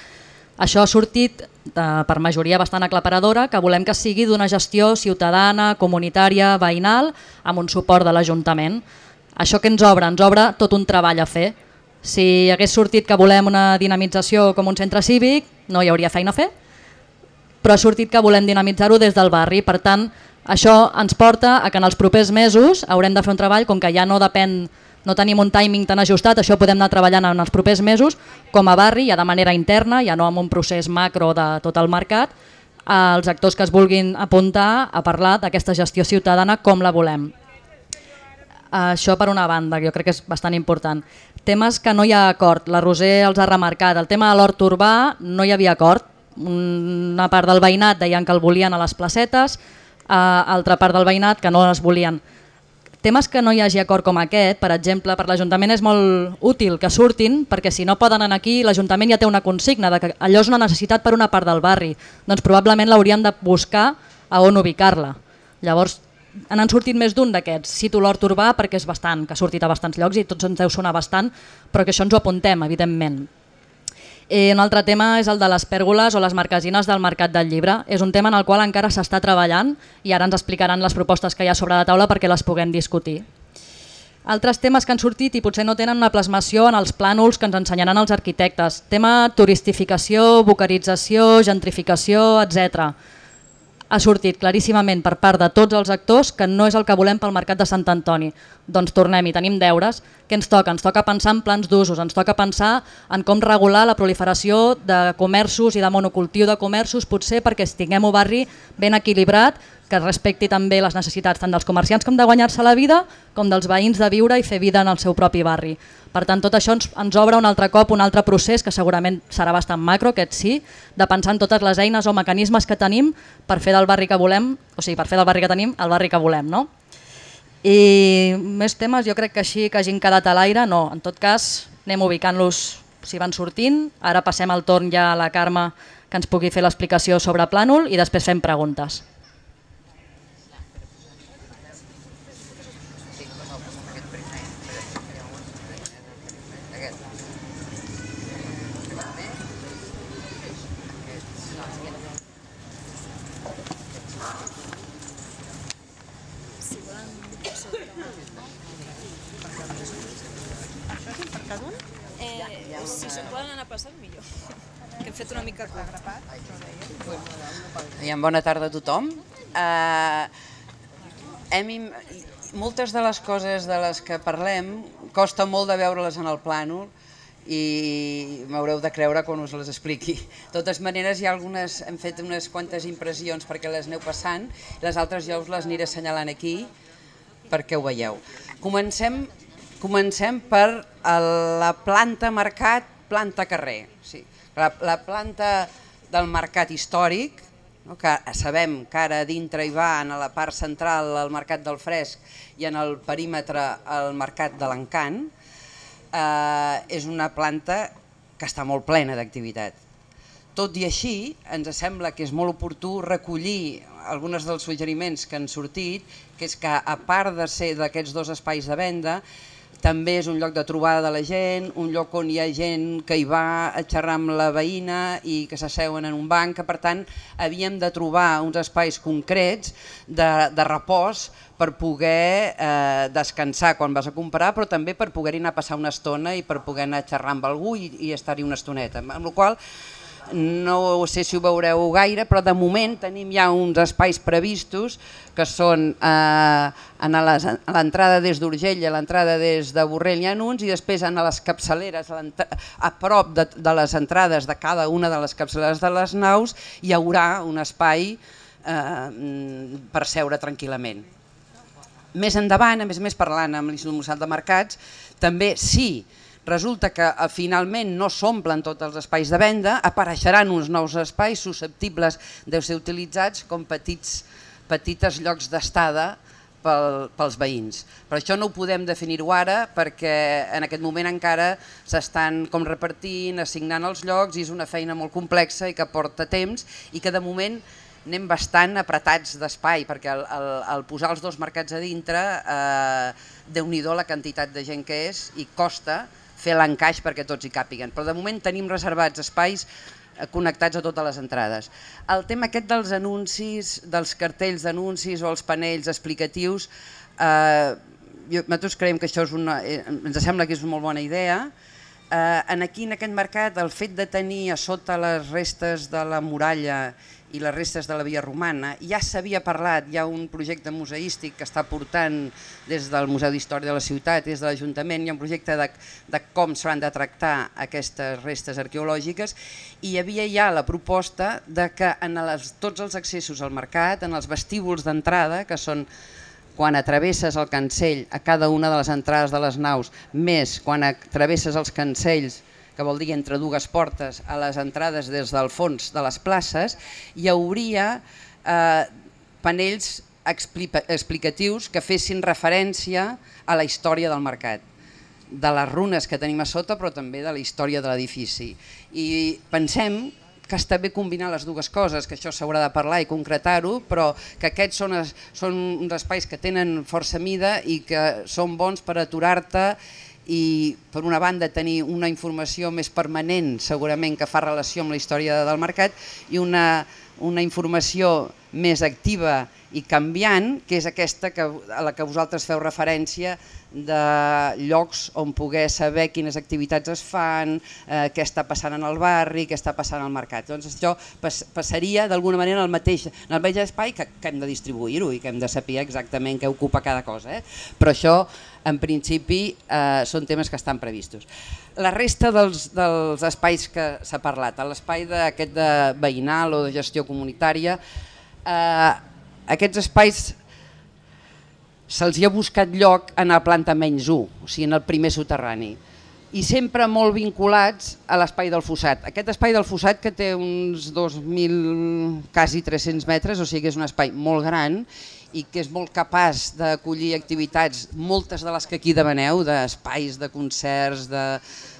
això ha sortit de, per majoria bastant aclaparadora que volem que sigui d'una gestió ciutadana, comunitària, veïnal, amb un suport de l'Ajuntament. Això que ens obre? Ens obre tot un treball a fer. Si hagués sortit que volem una dinamització com un centre cívic, no hi hauria feina a fer, però ha sortit que volem dinamitzar-ho des del barri. Per tant, això ens porta a que en els propers mesos haurem de fer un treball, com que ja no depèn no tenim un timing tan ajustat, això podem anar treballant en els propers mesos com a barri, ja de manera interna, ja no amb un procés macro de tot el mercat, als actors que es vulguin apuntar a parlar d'aquesta gestió ciutadana com la volem. Això per una banda, jo crec que és bastant important. Temes que no hi ha acord, la Roser els ha remarcat, el tema de l'hort urbà no hi havia acord, una part del veïnat deien que el volien a les placetes, altra part del veïnat que no les volien temes que no hi hagi acord com aquest, per exemple, per l'Ajuntament és molt útil que surtin, perquè si no poden anar aquí, l'Ajuntament ja té una consigna de que allò és una necessitat per una part del barri, doncs probablement l'haurien de buscar a on ubicar-la. Llavors, han sortit més d'un d'aquests. Cito l'hort urbà perquè és bastant, que ha sortit a bastants llocs i tots ens deu sonar bastant, però que això ens ho apuntem, evidentment. Eh, un altre tema és el de les pèrgoles o les marquesines del mercat del llibre. És un tema en el qual encara s'està treballant i ara ens explicaran les propostes que hi ha sobre la taula perquè les puguem discutir. Altres temes que han sortit i potser no tenen una plasmació en els plànols que ens ensenyaran els arquitectes. Tema turistificació, bucarització, gentrificació, etc ha sortit claríssimament per part de tots els actors que no és el que volem pel mercat de Sant Antoni. Doncs tornem i tenim deures. Què ens toca? Ens toca pensar en plans d'usos, ens toca pensar en com regular la proliferació de comerços i de monocultiu de comerços, potser perquè tinguem un barri ben equilibrat, que respecti també les necessitats tant dels comerciants com de guanyar-se la vida, com dels veïns de viure i fer vida en el seu propi barri. Per tant, tot això ens, ens obre un altre cop un altre procés que segurament serà bastant macro, aquest sí, de pensar en totes les eines o mecanismes que tenim per fer del barri que volem, o sigui, per fer del barri que tenim el barri que volem. No? I més temes, jo crec que així que hagin quedat a l'aire, no. En tot cas, anem ubicant-los si van sortint. Ara passem el torn ja a la Carme que ens pugui fer l'explicació sobre plànol i després fem preguntes. Aviam, bona tarda a tothom. Uh, hem, moltes de les coses de les que parlem costa molt de veure-les en el plànol i m'haureu de creure quan us les expliqui. De totes maneres, hi ha algunes, hem fet unes quantes impressions perquè les aneu passant, les altres ja us les aniré assenyalant aquí perquè ho veieu. Comencem, comencem per la planta mercat, planta carrer. Sí. La, la planta del mercat històric, no? que sabem que ara dintre hi va en la part central el Mercat del Fresc i en el perímetre el Mercat de l'Encant, eh, és una planta que està molt plena d'activitat. Tot i així, ens sembla que és molt oportú recollir alguns dels suggeriments que han sortit, que és que a part de ser d'aquests dos espais de venda, també és un lloc de trobada de la gent, un lloc on hi ha gent que hi va a xerrar amb la veïna i que s'asseuen en un banc, que per tant havíem de trobar uns espais concrets de, de repòs per poder eh, descansar quan vas a comprar, però també per poder-hi anar a passar una estona i per poder anar a xerrar amb algú i, i estar-hi una estoneta. Amb la qual no sé si ho veureu gaire, però de moment tenim ja uns espais previstos que són eh, a l'entrada des d'Urgell i a l'entrada des de Borrell hi ha uns i després a les capçaleres, a, prop de, de les entrades de cada una de les capçaleres de les naus hi haurà un espai eh, per seure tranquil·lament. Més endavant, a més a més parlant amb l'Institut Mossad de Mercats, també sí, resulta que eh, finalment no s'omplen tots els espais de venda, apareixeran uns nous espais susceptibles de ser utilitzats com petits, petites llocs d'estada pel, pels veïns. Per això no ho podem definir-ho ara perquè en aquest moment encara s'estan com repartint, assignant els llocs i és una feina molt complexa i que porta temps i que de moment anem bastant apretats d'espai perquè el, el, el posar els dos mercats a dintre, eh, déu-n'hi-do la quantitat de gent que és i costa, fer l'encaix perquè tots hi càpiguen. Però de moment tenim reservats espais eh, connectats a totes les entrades. El tema aquest dels anuncis, dels cartells d'anuncis o els panells explicatius, eh, jo, nosaltres creiem que això és una, eh, ens sembla que és una molt bona idea. Eh, en aquí, en aquest mercat, el fet de tenir a sota les restes de la muralla i les restes de la via romana. Ja s'havia parlat, hi ha un projecte museístic que està portant des del Museu d'Història de la Ciutat, des de l'Ajuntament, hi ha un projecte de, de com s'han de tractar aquestes restes arqueològiques i hi havia ja la proposta de que en les, tots els accessos al mercat, en els vestíbuls d'entrada, que són quan atravesses el cancell a cada una de les entrades de les naus, més quan atravesses els cancells que vol dir entre dues portes a les entrades des del fons de les places, hi hauria eh, panells explicatius que fessin referència a la història del mercat de les runes que tenim a sota però també de la història de l'edifici. I pensem que està bé combinar les dues coses, que això s'haurà de parlar i concretar-ho, però que aquests són, són uns espais que tenen força mida i que són bons per aturar-te i per una banda tenir una informació més permanent segurament que fa relació amb la història del mercat i una, una informació més activa i canviant, que és aquesta que, a la que vosaltres feu referència de llocs on poder saber quines activitats es fan, eh, què està passant en el barri, què està passant al mercat. Doncs això pas, passaria d'alguna manera en el mateix, en el mateix espai que, que hem de distribuir-ho i que hem de saber exactament què ocupa cada cosa. Eh? Però això en principi eh, són temes que estan previstos. La resta dels, dels espais que s'ha parlat, l'espai aquest de veïnal o de gestió comunitària, eh, aquests espais se'ls ha buscat lloc en la planta menys 1, o sigui en el primer soterrani, i sempre molt vinculats a l'espai del fossat. Aquest espai del fossat que té uns 2.000, quasi 300 metres, o sigui que és un espai molt gran i que és molt capaç d'acollir activitats, moltes de les que aquí demaneu, d'espais, de concerts, de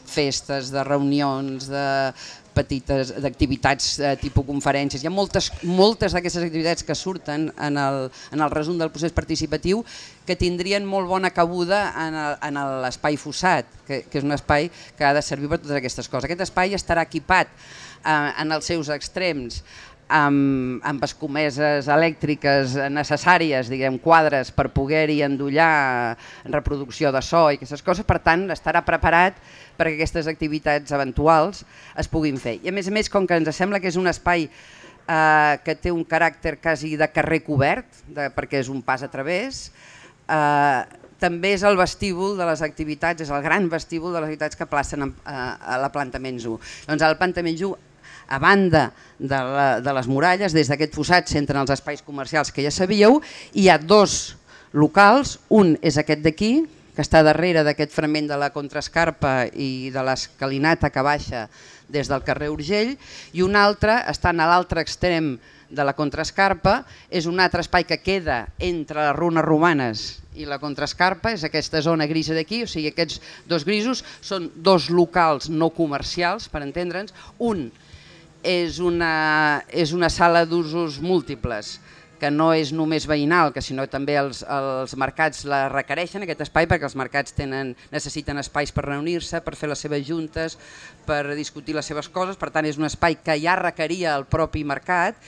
festes, de reunions, de petites d'activitats eh, tipus conferències. Hi ha moltes, moltes d'aquestes activitats que surten en el, en el resum del procés participatiu que tindrien molt bona cabuda en l'espai fossat, que, que és un espai que ha de servir per totes aquestes coses. Aquest espai estarà equipat eh, en els seus extrems amb, amb escomeses elèctriques necessàries, diguem, quadres per poder-hi endollar reproducció de so i aquestes coses, per tant estarà preparat perquè aquestes activitats eventuals es puguin fer. I a més a més, com que ens sembla que és un espai eh, que té un caràcter quasi de carrer cobert, de, perquè és un pas a través, eh, també és el vestíbul de les activitats, és el gran vestíbul de les activitats que placen a, a, a la planta menys 1. Doncs a la planta menys 1 a banda de, la, de les muralles, des d'aquest fossat s'entren els espais comercials que ja sabíeu, i hi ha dos locals, un és aquest d'aquí, que està darrere d'aquest fragment de la contrascarpa i de l'escalinata que baixa des del carrer Urgell, i un altre està a l'altre extrem de la contrascarpa, és un altre espai que queda entre les runes romanes i la contrascarpa, és aquesta zona grisa d'aquí, o sigui aquests dos grisos són dos locals no comercials, per entendre'ns, un és una, és una sala d'usos múltiples, que no és només veïnal, que sinó també els, els mercats la requereixen, aquest espai, perquè els mercats tenen, necessiten espais per reunir-se, per fer les seves juntes, per discutir les seves coses, per tant és un espai que ja requeria el propi mercat,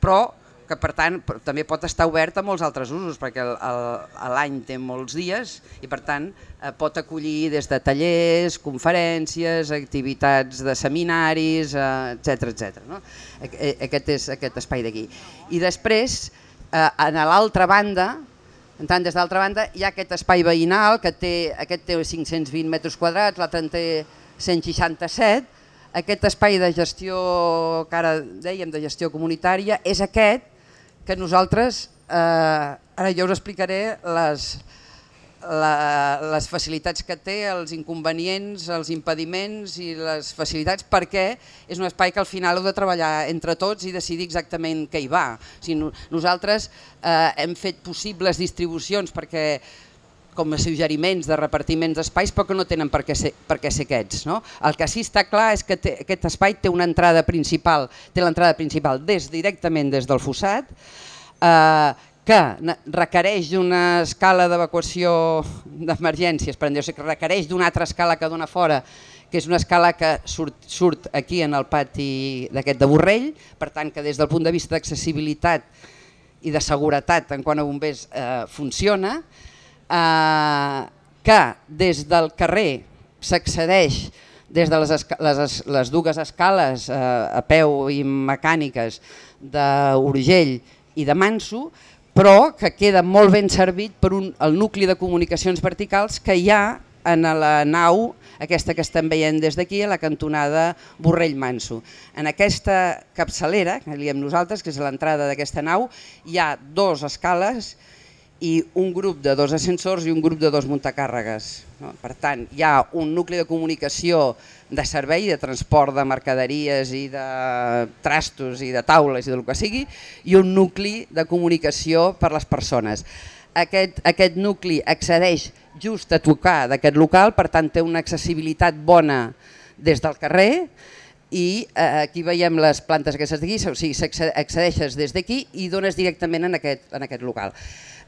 però que per tant també pot estar obert a molts altres usos perquè l'any té molts dies i per tant eh, pot acollir des de tallers, conferències, activitats de seminaris, etc eh, etc. No? Eh, aquest és aquest espai d'aquí. I després, eh, a l'altra banda, en tant, des de l'altra banda hi ha aquest espai veïnal que té, aquest té 520 metres quadrats, l'altre en té 167, aquest espai de gestió que ara dèiem de gestió comunitària és aquest que nosaltres, eh, ara jo us explicaré les, la, les facilitats que té, els inconvenients, els impediments i les facilitats perquè és un espai que al final heu de treballar entre tots i decidir exactament què hi va. O sigui, nosaltres eh, hem fet possibles distribucions perquè com a suggeriments de repartiments d'espais però que no tenen per què ser, per què ser aquests. No? El que sí està clar és que té, aquest espai té una entrada principal, té l'entrada principal des directament des del fossat, eh, que requereix d'una escala d'evacuació d'emergències, per dir que requereix d'una altra escala que dona fora, que és una escala que surt, surt aquí en el pati d'aquest de Borrell, per tant que des del punt de vista d'accessibilitat i de seguretat en quant a bombers eh, funciona, eh, que des del carrer s'accedeix des de les, les, les dues escales eh, a peu i mecàniques d'Urgell i de Manso, però que queda molt ben servit per un, el nucli de comunicacions verticals que hi ha en la nau, aquesta que estem veient des d'aquí, a la cantonada Borrell Manso. En aquesta capçalera, que diem nosaltres, que és l'entrada d'aquesta nau, hi ha dos escales i un grup de dos ascensors i un grup de dos muntacàrregues. No? Per tant, hi ha un nucli de comunicació de servei, de transport de mercaderies i de trastos i de taules i del que sigui, i un nucli de comunicació per les persones. Aquest, aquest nucli accedeix just a tocar d'aquest local, per tant té una accessibilitat bona des del carrer, i eh, aquí veiem les plantes aquestes d'aquí, o sigui, accedeixes des d'aquí i dones directament en aquest, en aquest local.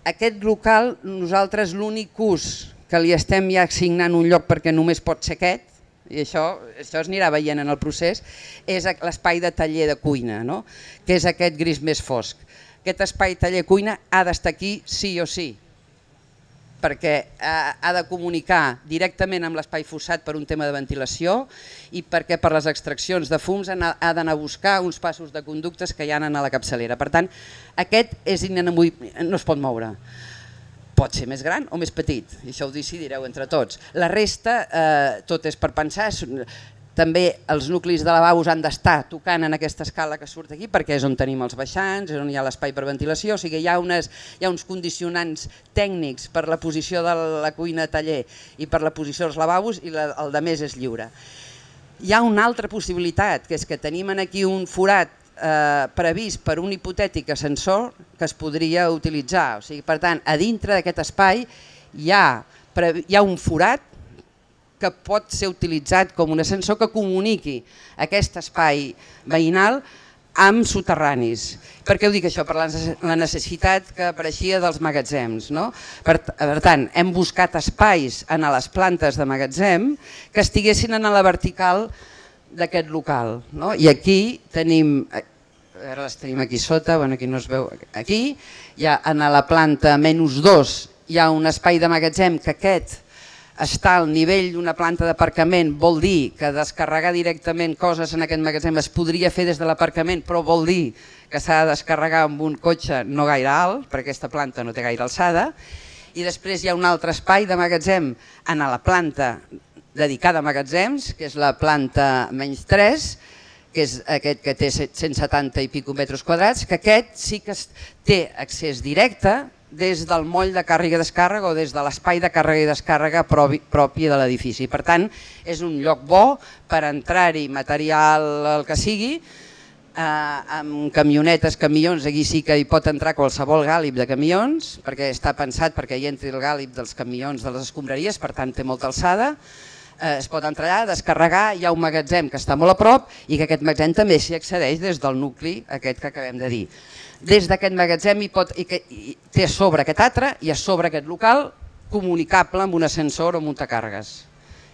Aquest local, nosaltres l'únic ús que li estem ja assignant un lloc perquè només pot ser aquest, i això, això es anirà veient en el procés, és l'espai de taller de cuina, no? que és aquest gris més fosc. aquest espai taller-cuina ha d'estar aquí sí o sí, perquè ha, ha de comunicar directament amb l'espai fossat per un tema de ventilació i perquè per les extraccions de fums ha d'anar a buscar uns passos de conductes que hi ha a la capçalera. Per tant, aquest és no es pot moure. Pot ser més gran o més petit, i això ho decidireu entre tots. La resta, eh, tot és per pensar, també els nuclis de lavabos han d'estar tocant en aquesta escala que surt aquí perquè és on tenim els baixants, és on hi ha l'espai per ventilació, o sigui hi ha, unes, hi ha uns condicionants tècnics per la posició de la cuina taller i per la posició dels lavabos i la, el de més és lliure. Hi ha una altra possibilitat, que és que tenim aquí un forat eh, previst per un hipotètic ascensor que es podria utilitzar. O sigui, per tant, a dintre d'aquest espai hi ha, hi ha un forat que pot ser utilitzat com un ascensor que comuniqui aquest espai veïnal amb soterranis. Per què ho dic això? Per la necessitat que apareixia dels magatzems. No? Per, per tant, hem buscat espais en les plantes de magatzem que estiguessin en la vertical d'aquest local. No? I aquí tenim, ara les tenim aquí sota, bueno, aquí no es veu, aquí, ha en la planta menys 2 hi ha un espai de magatzem que aquest està al nivell d'una planta d'aparcament vol dir que descarregar directament coses en aquest magatzem es podria fer des de l'aparcament, però vol dir que s'ha de descarregar amb un cotxe no gaire alt, perquè aquesta planta no té gaire alçada, i després hi ha un altre espai de magatzem en la planta dedicada a magatzems, que és la planta menys 3, que és aquest que té 170 i pico metres quadrats, que aquest sí que té accés directe des del moll de càrrega i descàrrega o des de l'espai de càrrega i descàrrega propi de l'edifici. Per tant, és un lloc bo per entrar-hi material el que sigui, eh, amb camionetes, camions, aquí sí que hi pot entrar qualsevol gàlib de camions, perquè està pensat perquè hi entri el gàlib dels camions de les escombraries, per tant té molta alçada, eh, es pot entrar allà, descarregar, hi ha un magatzem que està molt a prop i que aquest magatzem també s'hi accedeix des del nucli aquest que acabem de dir des d'aquest magatzem i, pot, i, que, i té a sobre aquest altre i a sobre aquest local comunicable amb un ascensor o muntacàrregues.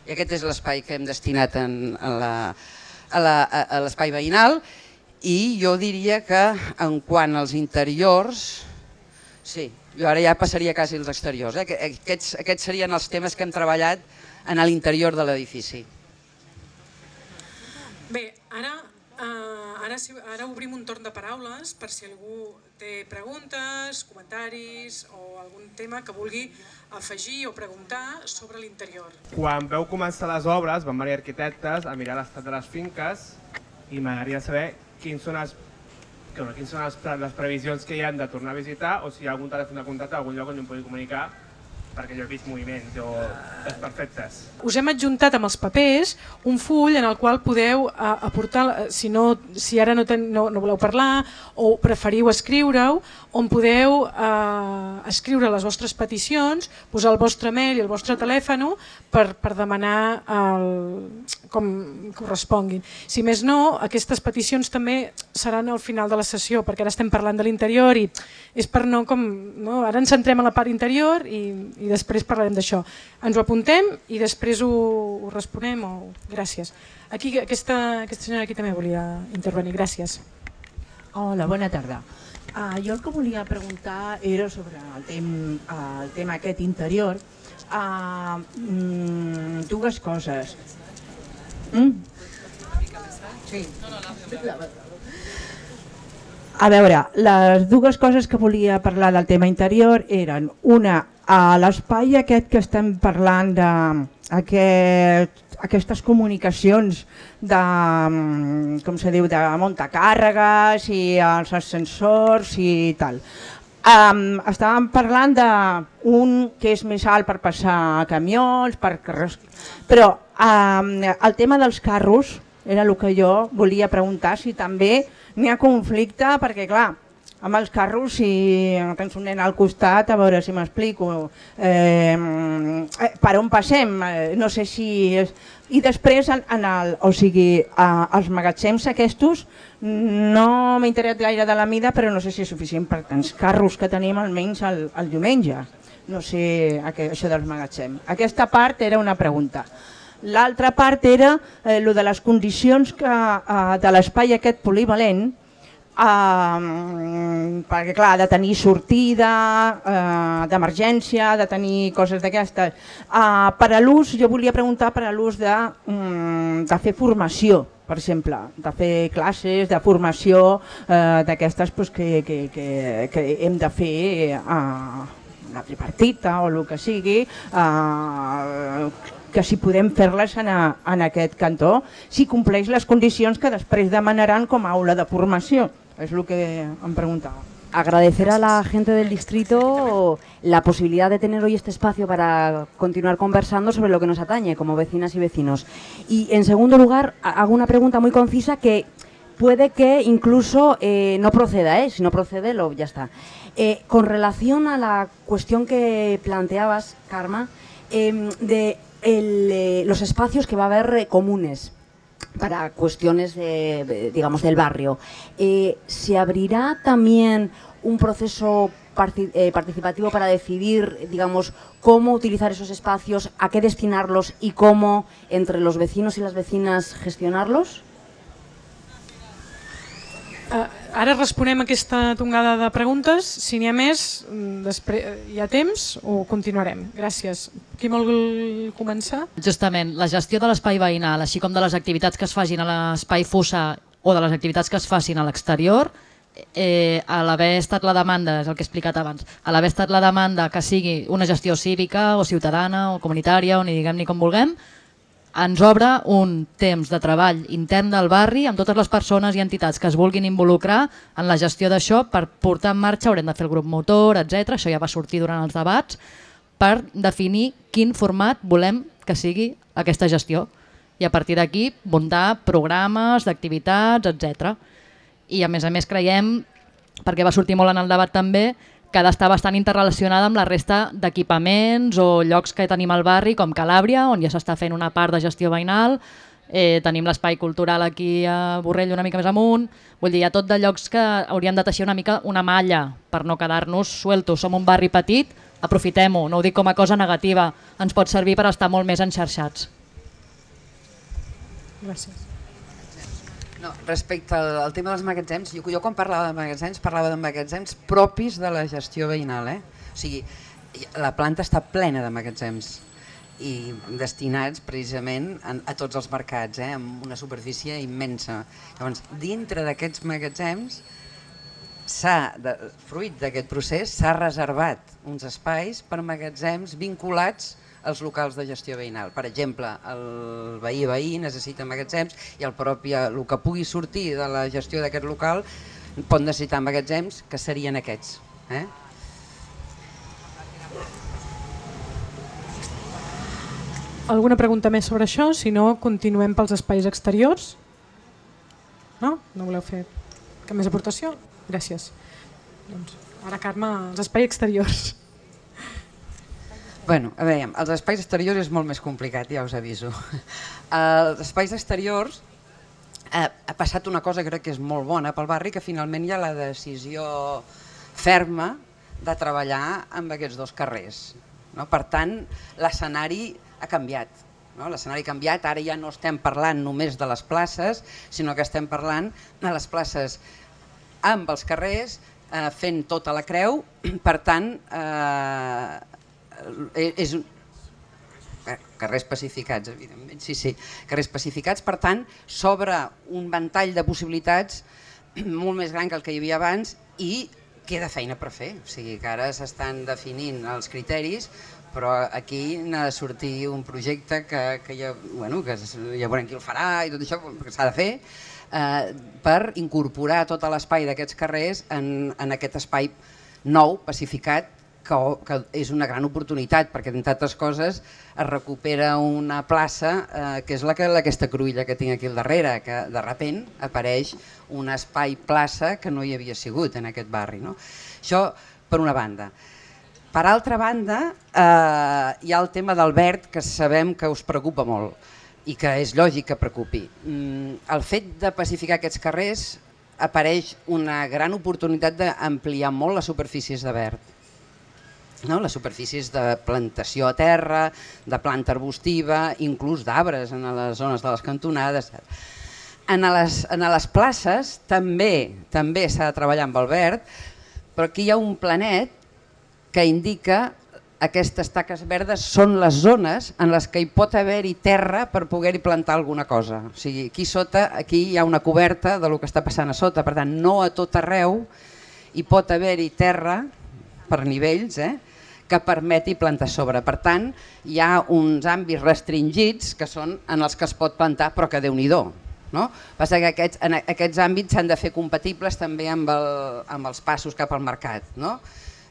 I aquest és l'espai que hem destinat en, en la, a l'espai veïnal i jo diria que en quant als interiors, sí, jo ara ja passaria quasi als exteriors, eh? aquests, aquests serien els temes que hem treballat en l'interior de l'edifici. Bé, ara Uh, ara, ara obrim un torn de paraules per si algú té preguntes, comentaris o algun tema que vulgui afegir o preguntar sobre l'interior. Quan veu començar les obres, van venir arquitectes a mirar l'estat de les finques i m'agradaria saber quins són els quins són les, les previsions que hi han de tornar a visitar o si hi ha algun telèfon de contacte, algun lloc on em pugui comunicar perquè jo he vist moviments o les perfectes. Us hem adjuntat amb els papers un full en el qual podeu uh, aportar, si, no, si ara no, ten, no, no voleu parlar o preferiu escriure-ho, on podeu uh, escriure les vostres peticions, posar el vostre mail i el vostre telèfon per, per demanar el, com corresponguin. Si més no, aquestes peticions també seran al final de la sessió, perquè ara estem parlant de l'interior i és per no com... No? Ara ens centrem a la part interior i, i després parlarem d'això. Ens ho apuntem i després ho, ho responem o gràcies. Aquí, aquesta, aquesta senyora aquí també volia intervenir, gràcies. Hola, bona tarda. Uh, jo el que volia preguntar era sobre el, tem, el tema aquest interior. Uh, mm, dues coses. Mm? Sí. A veure, les dues coses que volia parlar del tema interior eren una, a l'espai aquest que estem parlant de aquest, aquestes comunicacions de, mm, com se diu, de muntacàrregues i els ascensors i tal. Um, estàvem parlant d'un que és més alt per passar camions, per carrers, però um, el tema dels carros era el que jo volia preguntar si també n'hi ha conflicte, perquè clar, amb els carros, si tens un nen al costat, a veure si m'explico, eh, per on passem, eh, no sé si... És... I després, en, en el, o sigui, a, els magatzems aquests, no m'he interessat gaire de la mida, però no sé si és suficient per tants carros que tenim almenys el, el diumenge. No sé això dels magatzems. Aquesta part era una pregunta. L'altra part era eh, lo de les condicions que, eh, de l'espai aquest polivalent, Uh, perquè clar, de tenir sortida, uh, d'emergència, de tenir coses d'aquestes. Uh, per a l'ús, jo volia preguntar per a l'ús de, um, de fer formació, per exemple, de fer classes de formació uh, d'aquestes pues, que, que, que, que hem de fer uh, la tripartita o el que sigui, uh, que si podem fer-les en, a, en aquest cantó, si compleix les condicions que després demanaran com a aula de formació. És el que em preguntava. Agradecer a la gente del distrito la posibilidad de tener hoy este espacio para continuar conversando sobre lo que nos atañe como vecinas y vecinos. Y en segundo lugar, hago una pregunta muy concisa que puede que incluso eh, no proceda, ¿eh? si no procede, lo, ya está. Eh, con relación a la cuestión que planteabas, Karma, eh, de el, eh, los espacios que va a haber comunes para cuestiones de, digamos, del barrio. Eh, ¿Se abrirá también un proceso eh, participativo para decidir, digamos, cómo utilizar esos espacios, a qué destinarlos y cómo entre los vecinos y las vecinas gestionarlos? Uh, ara responem aquesta tongada de preguntes. Si n'hi ha més, mm, després, hi ha temps o continuarem? Gràcies. Qui vol començar? Justament, la gestió de l'espai veïnal, així com de les activitats que es facin a l'espai fossa o de les activitats que es facin a l'exterior, eh, a l'haver estat la demanda, és el que he explicat abans, a l'haver estat la demanda que sigui una gestió cívica o ciutadana o comunitària o ni diguem ni com vulguem, ens obre un temps de treball intern del barri amb totes les persones i entitats que es vulguin involucrar en la gestió d'això per portar en marxa, haurem de fer el grup motor, etc. Això ja va sortir durant els debats, per definir quin format volem que sigui aquesta gestió i a partir d'aquí muntar programes d'activitats, etc. I a més a més creiem, perquè va sortir molt en el debat també, que ha d'estar bastant interrelacionada amb la resta d'equipaments o llocs que tenim al barri, com Calàbria, on ja s'està fent una part de gestió veïnal, eh, tenim l'espai cultural aquí a Borrell una mica més amunt, vull dir, hi ha tot de llocs que hauríem de teixir una mica una malla per no quedar-nos sueltos. Som un barri petit, aprofitem-ho, no ho dic com a cosa negativa, ens pot servir per estar molt més enxarxats. Gràcies. No, respecte al, al tema dels magatzems, jo, jo quan parlava de magatzems parlava de magatzems propis de la gestió veïnal. Eh? O sigui, la planta està plena de magatzems i destinats precisament a, a tots els mercats, eh? amb una superfície immensa. Llavors, dintre d'aquests magatzems, de, fruit d'aquest procés, s'ha reservat uns espais per magatzems vinculats els locals de gestió veïnal. Per exemple, el veí veí necessita magatzems i el propi, el que pugui sortir de la gestió d'aquest local pot necessitar magatzems que serien aquests. Eh? Alguna pregunta més sobre això? Si no, continuem pels espais exteriors. No? No voleu fer cap més aportació? Gràcies. Doncs ara, Carme, els espais exteriors. Bueno, a veure, els espais exteriors és molt més complicat, ja us aviso. Els espais exteriors ha, ha passat una cosa que crec que és molt bona pel barri, que finalment hi ha la decisió ferma de treballar amb aquests dos carrers. No? Per tant, l'escenari ha canviat. No? L'escenari ha canviat, ara ja no estem parlant només de les places, sinó que estem parlant de les places amb els carrers, eh, fent tota la creu, per tant, eh, Eh, és un, eh, carrers pacificats, evidentment, sí, sí, carrers pacificats, per tant, s'obre un ventall de possibilitats molt més gran que el que hi havia abans i queda feina per fer, o sigui que ara s'estan definint els criteris, però aquí n'ha de sortir un projecte que, que, ja, bueno, que ja veurem qui el farà i tot això, que s'ha de fer, eh, per incorporar tot l'espai d'aquests carrers en, en aquest espai nou, pacificat, que, que és una gran oportunitat perquè entre altres coses es recupera una plaça eh, que és la que aquesta cruïlla que tinc aquí al darrere, que de repent apareix un espai plaça que no hi havia sigut en aquest barri. No? Això per una banda. Per altra banda, eh, hi ha el tema del verd que sabem que us preocupa molt i que és lògic que preocupi. Mm, el fet de pacificar aquests carrers apareix una gran oportunitat d'ampliar molt les superfícies de verd no? les superfícies de plantació a terra, de planta arbustiva, inclús d'arbres en les zones de les cantonades. En les, en les places també també s'ha de treballar amb el verd, però aquí hi ha un planet que indica aquestes taques verdes són les zones en les que hi pot haver-hi terra per poder-hi plantar alguna cosa. O sigui, aquí sota aquí hi ha una coberta de lo que està passant a sota, per tant no a tot arreu hi pot haver-hi terra per nivells eh, que permeti plantar sobre. Per tant, hi ha uns àmbits restringits que són en els que es pot plantar, però que déu nhi no? Passa que aquests, en aquests àmbits s'han de fer compatibles també amb, el, amb els passos cap al mercat. No?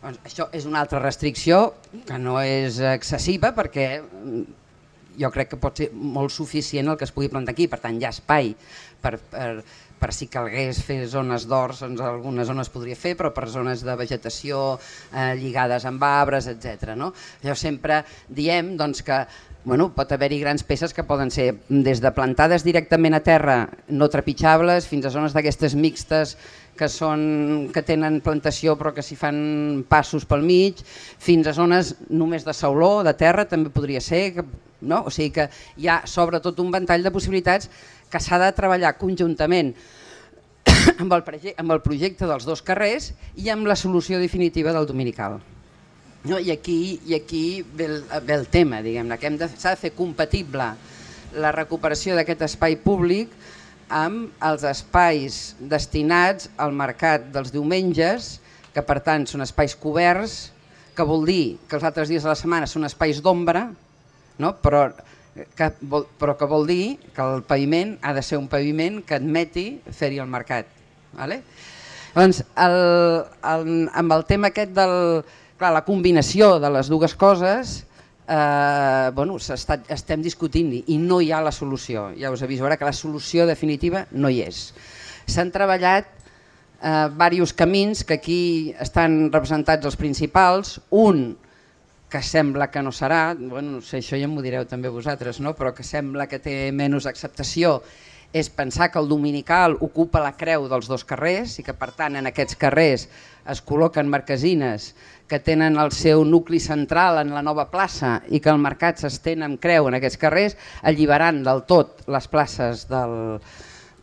Doncs això és una altra restricció que no és excessiva perquè mm, jo crec que pot ser molt suficient el que es pugui plantar aquí, per tant hi ha espai per, per, per si calgués fer zones d'ors, doncs algunes zones podria fer, però per zones de vegetació eh, lligades amb arbres, etc. No? Allò sempre diem doncs, que bueno, pot haver-hi grans peces que poden ser des de plantades directament a terra no trepitjables fins a zones d'aquestes mixtes que, són, que tenen plantació però que s'hi fan passos pel mig, fins a zones només de sauló, de terra també podria ser, que, no? o sigui que hi ha sobretot un ventall de possibilitats que s'ha de treballar conjuntament amb el, amb el projecte dels dos carrers i amb la solució definitiva del dominical. No, I aquí, i aquí ve, el, ve el tema, diguem-ne, que s'ha de, fer compatible la recuperació d'aquest espai públic amb els espais destinats al mercat dels diumenges, que per tant són espais coberts, que vol dir que els altres dies de la setmana són espais d'ombra, no? però, que però que vol dir que el paviment ha de ser un paviment que admeti fer-hi el mercat. Vale? Doncs el, el, amb el tema aquest del, la combinació de les dues coses eh, bueno, estem discutint i no hi ha la solució. Ja us aviso ara que la solució definitiva no hi és. S'han treballat eh, diversos camins que aquí estan representats els principals. Un que sembla que no serà, bueno, no sé, això ja m'ho direu també vosaltres, no? però que sembla que té menys acceptació, és pensar que el dominical ocupa la creu dels dos carrers i que per tant en aquests carrers es col·loquen marquesines que tenen el seu nucli central en la nova plaça i que el mercat s'estén amb creu en aquests carrers, alliberant del tot les places, del,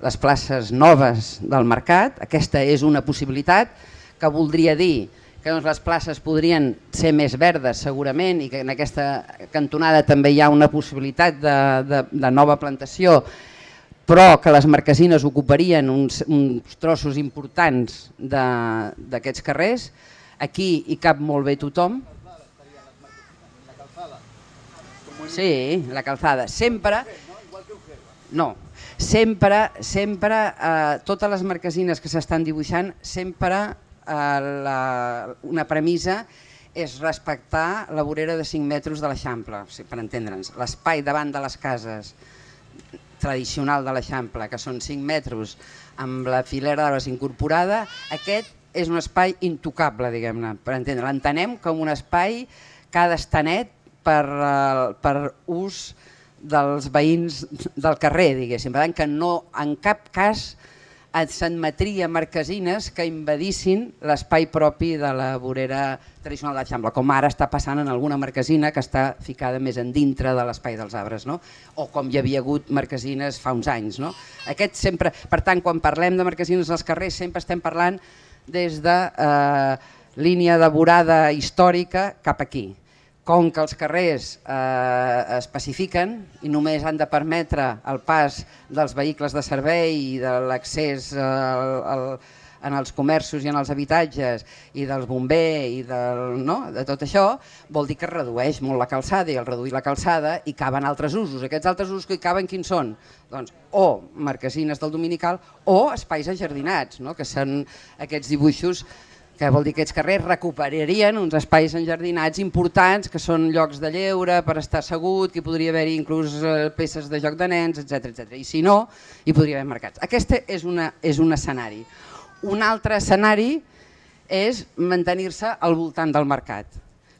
les places noves del mercat. Aquesta és una possibilitat que voldria dir que doncs, les places podrien ser més verdes segurament i que en aquesta cantonada també hi ha una possibilitat de, de, de nova plantació però que les marquesines ocuparien uns, uns trossos importants d'aquests carrers aquí hi cap molt bé tothom. Sí, la calçada. Sempre, no, sempre, sempre eh, totes les marquesines que s'estan dibuixant, sempre eh, la, una premissa és respectar la vorera de 5 metres de l'Eixample, per entendre'ns. L'espai davant de les cases tradicional de l'Eixample, que són 5 metres amb la filera d'arbres incorporada, aquest és un espai intocable, diguem-ne, per entendre. L'entenem com un espai que ha d'estar net per, uh, per ús dels veïns del carrer, diguéssim. Per tant, que no, en cap cas s'admetria marquesines que invadissin l'espai propi de la vorera tradicional de l'Eixample, com ara està passant en alguna marquesina que està ficada més en dintre de l'espai dels arbres, no? o com hi havia hagut marquesines fa uns anys. No? Aquest sempre, per tant, quan parlem de marquesines als carrers sempre estem parlant des de eh, línia de vorada històrica cap aquí. Com que els carrers eh, especifiquen i només han de permetre el pas dels vehicles de servei i de l'accés al, al, en els comerços i en els habitatges i dels bombers i del, no? de tot això, vol dir que es redueix molt la calçada i al reduir la calçada hi caben altres usos. Aquests altres usos que hi caben quins són? Doncs o marquesines del dominical o espais ajardinats, no? que són aquests dibuixos que vol dir que aquests carrers recuperarien uns espais enjardinats importants que són llocs de lleure per estar assegut, que podria haver-hi inclús eh, peces de joc de nens, etc etc. I si no, hi podria haver mercats. Aquest és, una, és un escenari. Un altre escenari és mantenir-se al voltant del mercat.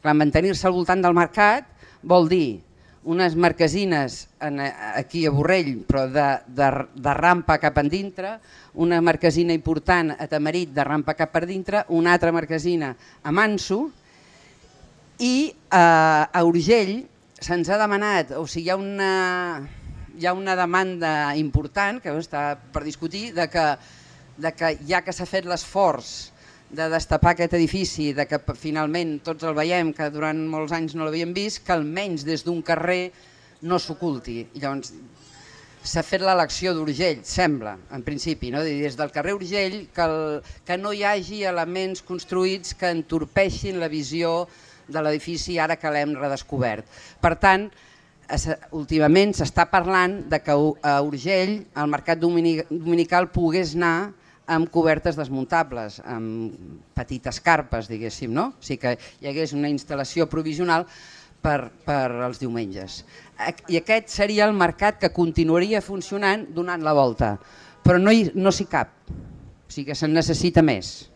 Mantenir-se al voltant del mercat vol dir unes marquesines en, aquí a Borrell, però de, de, de rampa cap endintre, una marquesina important a Tamarit de rampa cap per dintre, una altra marquesina a Manso i eh, a Urgell se'ns ha demanat, o sigui, hi ha una, hi ha una demanda important que està per discutir de que, de que ja que s'ha fet l'esforç de destapar aquest edifici, de que finalment tots el veiem, que durant molts anys no l'havíem vist, que almenys des d'un carrer no s'oculti. Llavors, s'ha fet l'elecció d'Urgell, sembla, en principi, no? des del carrer Urgell, que, el, que no hi hagi elements construïts que entorpeixin la visió de l'edifici ara que l'hem redescobert. Per tant, últimament s'està parlant de que a Urgell el mercat domini- dominical pogués anar amb cobertes desmuntables, amb petites carpes, diguéssim, no? O sigui que hi hagués una instal·lació provisional per, per als diumenges. I aquest seria el mercat que continuaria funcionant donant la volta, però no, hi, no s'hi cap, o sigui que se'n necessita més.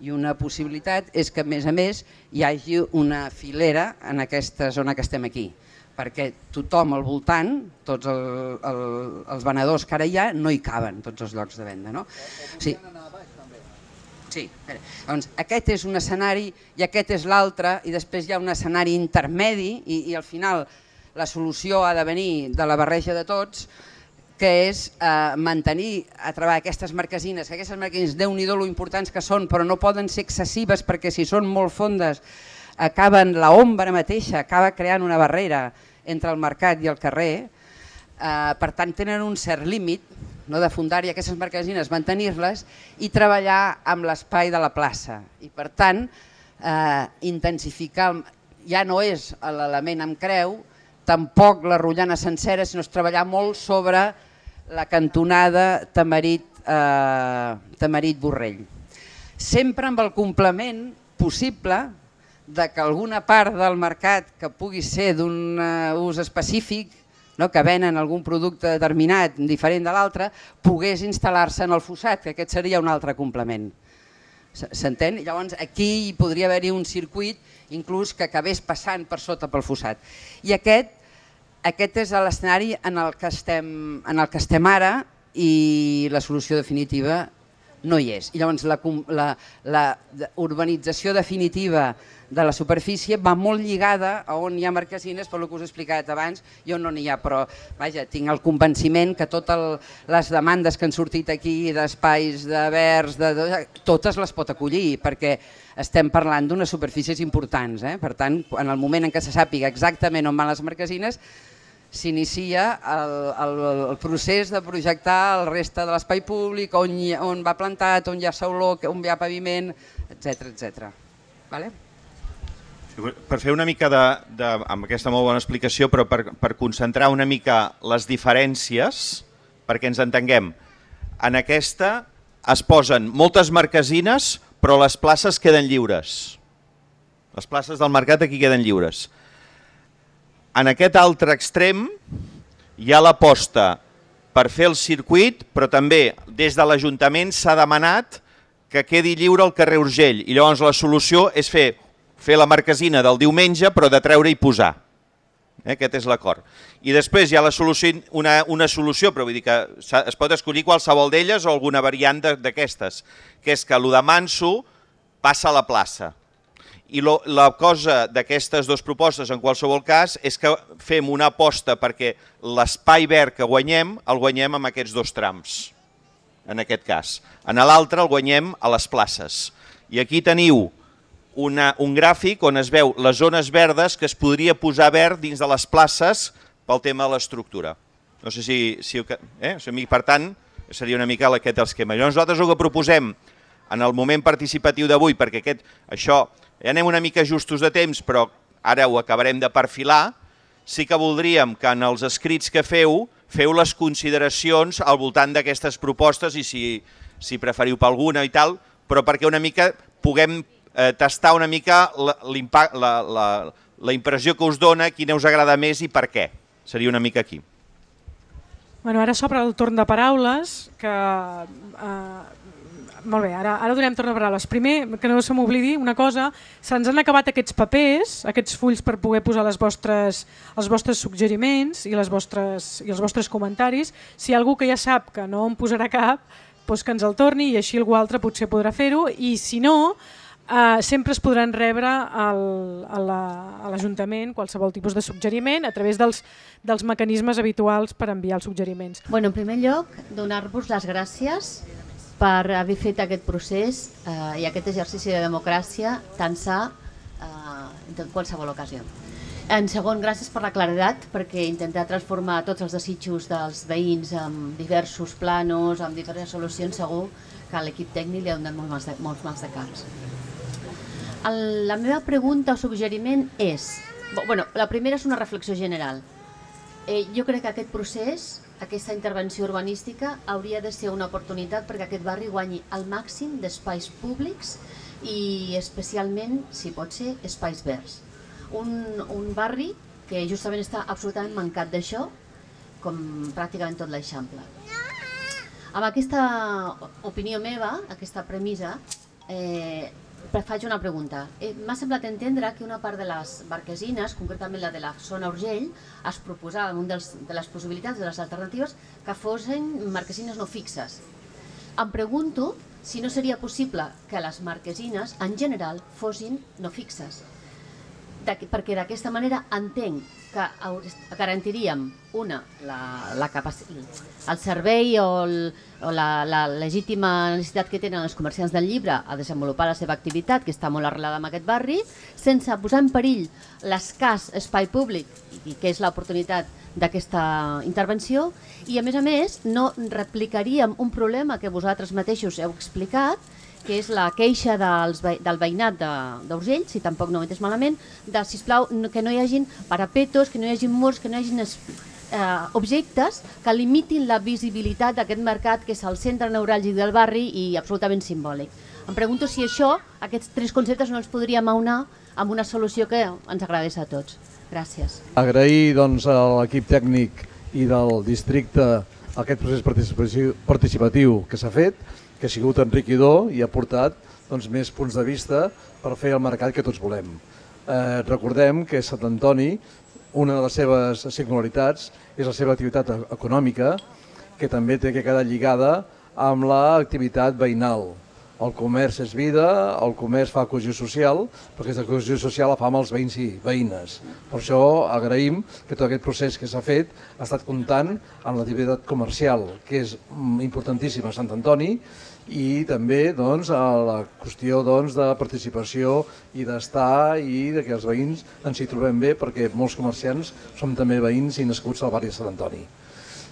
I una possibilitat és que, a més a més, hi hagi una filera en aquesta zona que estem aquí, perquè tothom al voltant, tots el, el, els venedors que ara hi ha, no hi caben, tots els llocs de venda. No? Sí. Sí, doncs aquest és un escenari i aquest és l'altre i després hi ha un escenari intermedi i, i al final la solució ha de venir de la barreja de tots que és eh, mantenir a treballar aquestes marquesines, que aquestes marquesines déu nhi lo importants que són, però no poden ser excessives perquè si són molt fondes acaben, la ombra mateixa acaba creant una barrera entre el mercat i el carrer, eh, per tant tenen un cert límit no, de fundar i aquestes marquesines, mantenir-les i treballar amb l'espai de la plaça. I per tant, eh, intensificar, el- ja no és l'element amb creu, tampoc la rotllana sencera, sinó és treballar molt sobre la cantonada Tamarit, eh, Tamarit Borrell. Sempre amb el complement possible de que alguna part del mercat que pugui ser d'un eh, ús específic, no, que venen algun producte determinat diferent de l'altre, pogués instal·lar-se en el fossat, que aquest seria un altre complement. S'entén? Llavors aquí hi podria haver-hi un circuit inclús que acabés passant per sota pel fossat. I aquest, aquest és l'escenari en, el que estem, en el que estem ara i la solució definitiva no hi és. I llavors la, la, la urbanització definitiva de la superfície va molt lligada a on hi ha marquesines, per lo que us he explicat abans, i on no n'hi ha, però vaja, tinc el convenciment que totes les demandes que han sortit aquí d'espais, de verds, de, totes les pot acollir, perquè estem parlant d'unes superfícies importants. Eh? Per tant, en el moment en què se sàpiga exactament on van les marquesines, s'inicia el, el, el procés de projectar el reste de l'espai públic, on, on va plantat, on hi ha sauló, on hi ha paviment, etc etc. Vale? Per fer una mica de, de, amb aquesta molt bona explicació, però per, per concentrar una mica les diferències, perquè ens entenguem, en aquesta es posen moltes marquesines, però les places queden lliures. Les places del mercat aquí queden lliures. En aquest altre extrem hi ha l'aposta per fer el circuit, però també des de l'Ajuntament s'ha demanat que quedi lliure el carrer Urgell i llavors la solució és fer, fer la marquesina del diumenge però de treure i posar. Eh, aquest és l'acord. I després hi ha la solució, una, una solució, però vull dir que es pot escollir qualsevol d'elles o alguna variant d'aquestes, que és que el de Manso passa a la plaça. I lo, la cosa d'aquestes dues propostes, en qualsevol cas, és que fem una aposta perquè l'espai verd que guanyem, el guanyem amb aquests dos trams, en aquest cas. En l'altre el guanyem a les places. I aquí teniu una, un gràfic on es veu les zones verdes que es podria posar verd dins de les places pel tema de l'estructura. No sé si... si eh? per tant, seria una mica aquest esquema. Llavors nosaltres el que proposem en el moment participatiu d'avui, perquè aquest, això ja anem una mica justos de temps, però ara ho acabarem de perfilar, sí que voldríem que en els escrits que feu, feu les consideracions al voltant d'aquestes propostes i si, si preferiu per alguna i tal, però perquè una mica puguem eh, tastar una mica la, la, la, la impressió que us dona, quina us agrada més i per què. Seria una mica aquí. Bueno, ara s'obre el torn de paraules, que... Eh, molt bé, ara, ara donem torn de paraules. Primer, que no se m'oblidi una cosa, se'ns han acabat aquests papers, aquests fulls per poder posar les vostres, els vostres suggeriments i, les vostres, i els vostres comentaris. Si hi ha algú que ja sap que no en posarà cap, doncs que ens el torni i així algú altre potser podrà fer-ho. I si no, eh, sempre es podran rebre al, a la- l'Ajuntament qualsevol tipus de suggeriment a través dels, dels mecanismes habituals per enviar els suggeriments. Bueno, en primer lloc, donar-vos les gràcies per haver fet aquest procés eh, i aquest exercici de democràcia tan sa eh, en qualsevol ocasió. En segon, gràcies per la claredat, perquè intentar transformar tots els desitjos dels veïns en diversos planos, amb diferents solucions, segur que a l'equip tècnic li ha donat molts mals de, molts mals de caps. El, la meva pregunta o suggeriment és... Bueno, la primera és una reflexió general. Eh, jo crec que aquest procés, aquesta intervenció urbanística, hauria de ser una oportunitat perquè aquest barri guanyi el màxim d'espais públics i especialment, si pot ser, espais verds. Un, un barri que justament està absolutament mancat d'això, com pràcticament tot l'Eixample. Amb aquesta opinió meva, aquesta premissa, eh, faig una pregunta. Eh, M'ha semblat entendre que una part de les marquesines, concretament la de la zona Urgell, es proposava, en un dels, de les possibilitats, de les alternatives, que fossin marquesines no fixes. Em pregunto si no seria possible que les marquesines, en general, fossin no fixes. Perquè d'aquesta manera entenc que garantiríem una, la, la el servei o, el, o la, la legítima necessitat que tenen els comerciants del llibre a desenvolupar la seva activitat, que està molt arrelada en aquest barri, sense posar en perill l'escàs espai públic, i que és l'oportunitat d'aquesta intervenció, i a més a més no replicaríem un problema que vosaltres mateixos heu explicat, que és la queixa dels, del veïnat de- d'Urgell, si tampoc no ho entès malament, de, sisplau, que no hi hagin parapetos, que no hi hagin murs, que no hi hagin es, eh, objectes que limitin la visibilitat d'aquest mercat que és el centre neuràlgic del barri i absolutament simbòlic. Em pregunto si això, aquests tres conceptes, no els podríem aunar amb una solució que ens agradés a tots. Gràcies. Agrair doncs, a l'equip tècnic i del districte aquest procés participatiu, participatiu que s'ha fet, que ha sigut enriquidor i ha portat doncs, més punts de vista per fer el mercat que tots volem. Eh, recordem que Sant Antoni, una de les seves singularitats és la seva activitat e- econòmica, que també té que quedar lligada amb l'activitat veïnal. El comerç és vida, el comerç fa cohesió social, però aquesta cohesió social la fa amb els veïns i veïnes. Per això agraïm que tot aquest procés que s'ha fet ha estat comptant amb l'activitat comercial, que és mm, importantíssima a Sant Antoni, i també doncs, a la qüestió doncs, de participació i d'estar i de que els veïns ens hi trobem bé perquè molts comerciants som també veïns i nascuts al barri de Sant Antoni.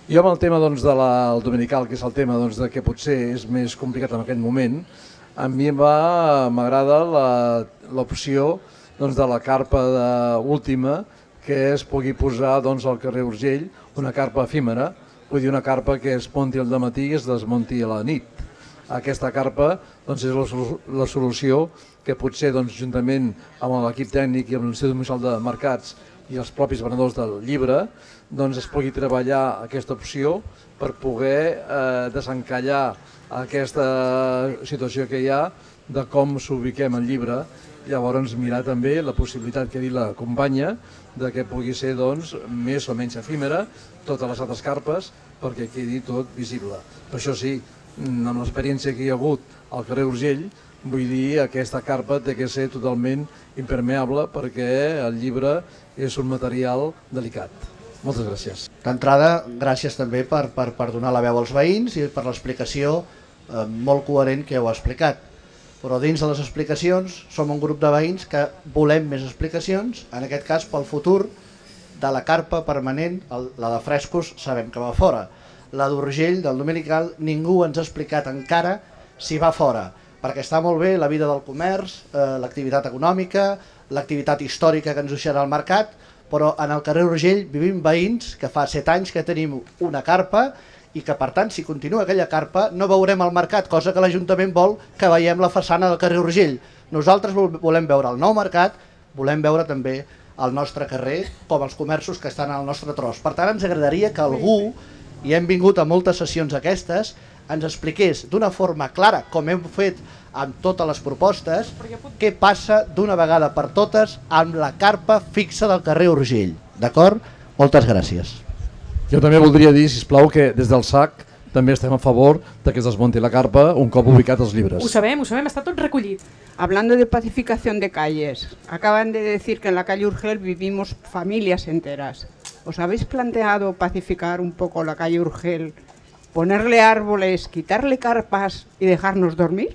Jo amb el tema doncs, de la, el dominical, que és el tema doncs, de que potser és més complicat en aquest moment, a mi m'agrada l'opció doncs, de la carpa de, última que es pugui posar doncs, al carrer Urgell, una carpa efímera, vull dir una carpa que es monti al matí i es desmonti a la nit. Aquesta carpa doncs, és la, la solució que potser doncs, juntament amb l'equip tècnic i amb l'Institut Municipal de Mercats i els propis venedors del llibre doncs, es pugui treballar aquesta opció per poder eh, desencallar aquesta situació que hi ha de com s'ubiquem el llibre llavors mirar també la possibilitat que ha dit la companya de que pugui ser doncs, més o menys efímera totes les altres carpes perquè quedi tot visible. Per això sí, amb l'experiència que hi ha hagut al carrer Urgell, vull dir, aquesta carpa té que ser totalment impermeable perquè el llibre és un material delicat. Moltes gràcies. D'entrada, gràcies també per, per, per donar la veu als veïns i per l'explicació eh, molt coherent que heu explicat. Però dins de les explicacions som un grup de veïns que volem més explicacions, en aquest cas pel futur de la carpa permanent, el, la de frescos sabem que va fora. La d'Urgell, del Dominical, ningú ens ha explicat encara si va fora, perquè està molt bé la vida del comerç, eh, l'activitat econòmica, l'activitat històrica que ens deixarà al mercat, però en el carrer Urgell vivim veïns que fa set anys que tenim una carpa i que per tant si continua aquella carpa no veurem el mercat, cosa que l'Ajuntament vol que veiem la façana del carrer Urgell. Nosaltres vol- volem veure el nou mercat, volem veure també el nostre carrer com els comerços que estan al nostre tros. Per tant ens agradaria que algú, i hem vingut a moltes sessions aquestes, ens expliqués d'una forma clara, com hem fet amb totes les propostes, què passa d'una vegada per totes amb la carpa fixa del carrer Urgell. D'acord? Moltes gràcies. Jo també voldria dir, si plau que des del SAC també estem a favor de que es desmonti la carpa un cop ubicat els llibres. Ho sabem, ho sabem, està tot recollit. Hablando de pacificación de calles, acaban de decir que en la calle Urgel vivimos familias enteras. ¿Os habéis planteado pacificar un poco la calle Urgel, ponerle árboles, quitarle carpas y dejarnos dormir?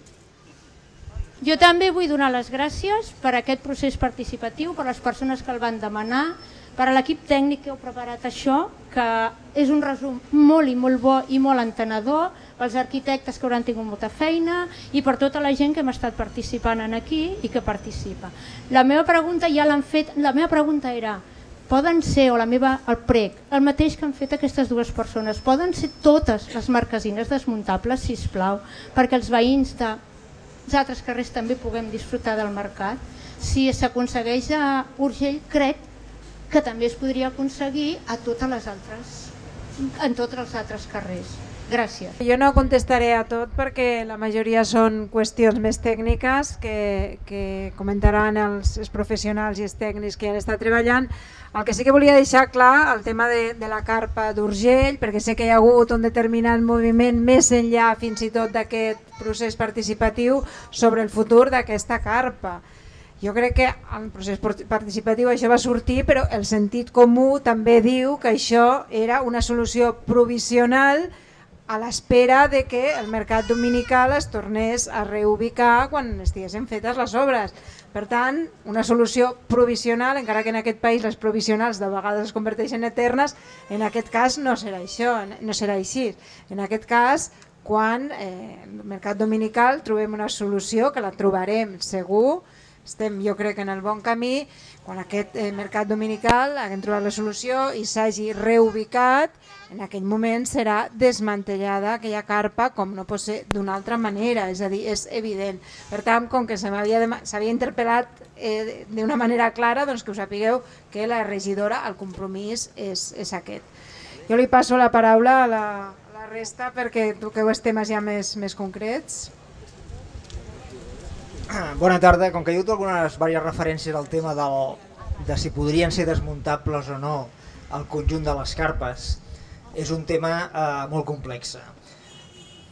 Jo també vull donar les gràcies per aquest procés participatiu, per les persones que el van demanar, per a l'equip tècnic que heu preparat això, que és un resum molt i molt bo i molt entenedor, pels arquitectes que hauran tingut molta feina i per tota la gent que hem estat participant en aquí i que participa. La meva pregunta ja l'han fet, la meva pregunta era, poden ser, o la meva, el prec, el mateix que han fet aquestes dues persones, poden ser totes les marquesines desmuntables, si us plau, perquè els veïns de els altres carrers també puguem disfrutar del mercat. Si s'aconsegueix a Urgell, crec que també es podria aconseguir a totes les altres, en tots els altres carrers. Gràcies. Jo no contestaré a tot perquè la majoria són qüestions més tècniques que, que comentaran els, els professionals i els tècnics que han estat treballant. El que sí que volia deixar clar el tema de, de la carpa d'Urgell, perquè sé que hi ha hagut un determinat moviment més enllà fins i tot d'aquest procés participatiu sobre el futur d'aquesta carpa. Jo crec que el procés participatiu això va sortir, però el sentit comú també diu que això era una solució provisional a l'espera de que el mercat dominical es tornés a reubicar quan estiguessin fetes les obres. Per tant, una solució provisional, encara que en aquest país les provisionals de vegades es converteixen en eternes, en aquest cas no serà això, no serà així. En aquest cas, quan eh, el mercat dominical trobem una solució, que la trobarem segur, estem jo crec en el bon camí, quan aquest eh, mercat dominical haguem trobat la solució i s'hagi reubicat, en aquell moment serà desmantellada aquella carpa com no pot ser d'una altra manera, és a dir, és evident. Per tant, com que s'havia interpel·lat eh, d'una manera clara, doncs que us sapigueu que la regidora, el compromís és, és aquest. Jo li passo la paraula a la, a la resta perquè toqueu els temes ja més, més concrets. Bona tarda, com que hi ha hagut algunes diverses referències al tema del, de si podrien ser desmuntables o no el conjunt de les carpes, és un tema eh, molt complex.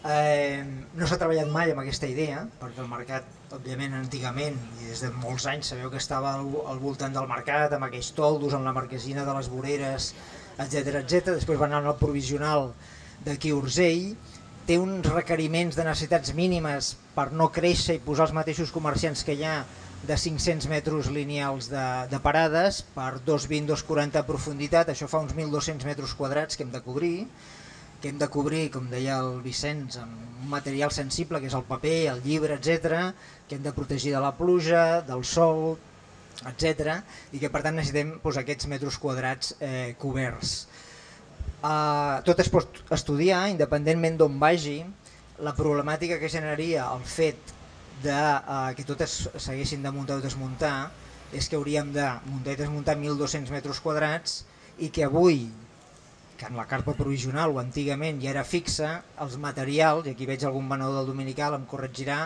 Eh, no s'ha treballat mai amb aquesta idea, perquè el mercat, òbviament, antigament, i des de molts anys, sabeu que estava al, al voltant del mercat, amb aquells toldos, amb la marquesina de les voreres, etc etc. Després va anar al provisional d'aquí Ursell, té uns requeriments de necessitats mínimes per no créixer i posar els mateixos comerciants que hi ha de 500 metres lineals de, de parades per 2,20, 2,40 de profunditat, això fa uns 1.200 metres quadrats que hem de cobrir, que hem de cobrir, com deia el Vicenç, amb un material sensible que és el paper, el llibre, etc, que hem de protegir de la pluja, del sol, etc i que per tant necessitem doncs, aquests metres quadrats eh, coberts. Uh, tot es pot estudiar, independentment d'on vagi, la problemàtica que generaria el fet de uh, que totes s'haguessin de muntar o desmuntar és que hauríem de muntar i desmuntar 1.200 metres quadrats i que avui, que en la carpa provisional o antigament ja era fixa, els materials, i aquí veig algun venedor del Dominical, em corregirà,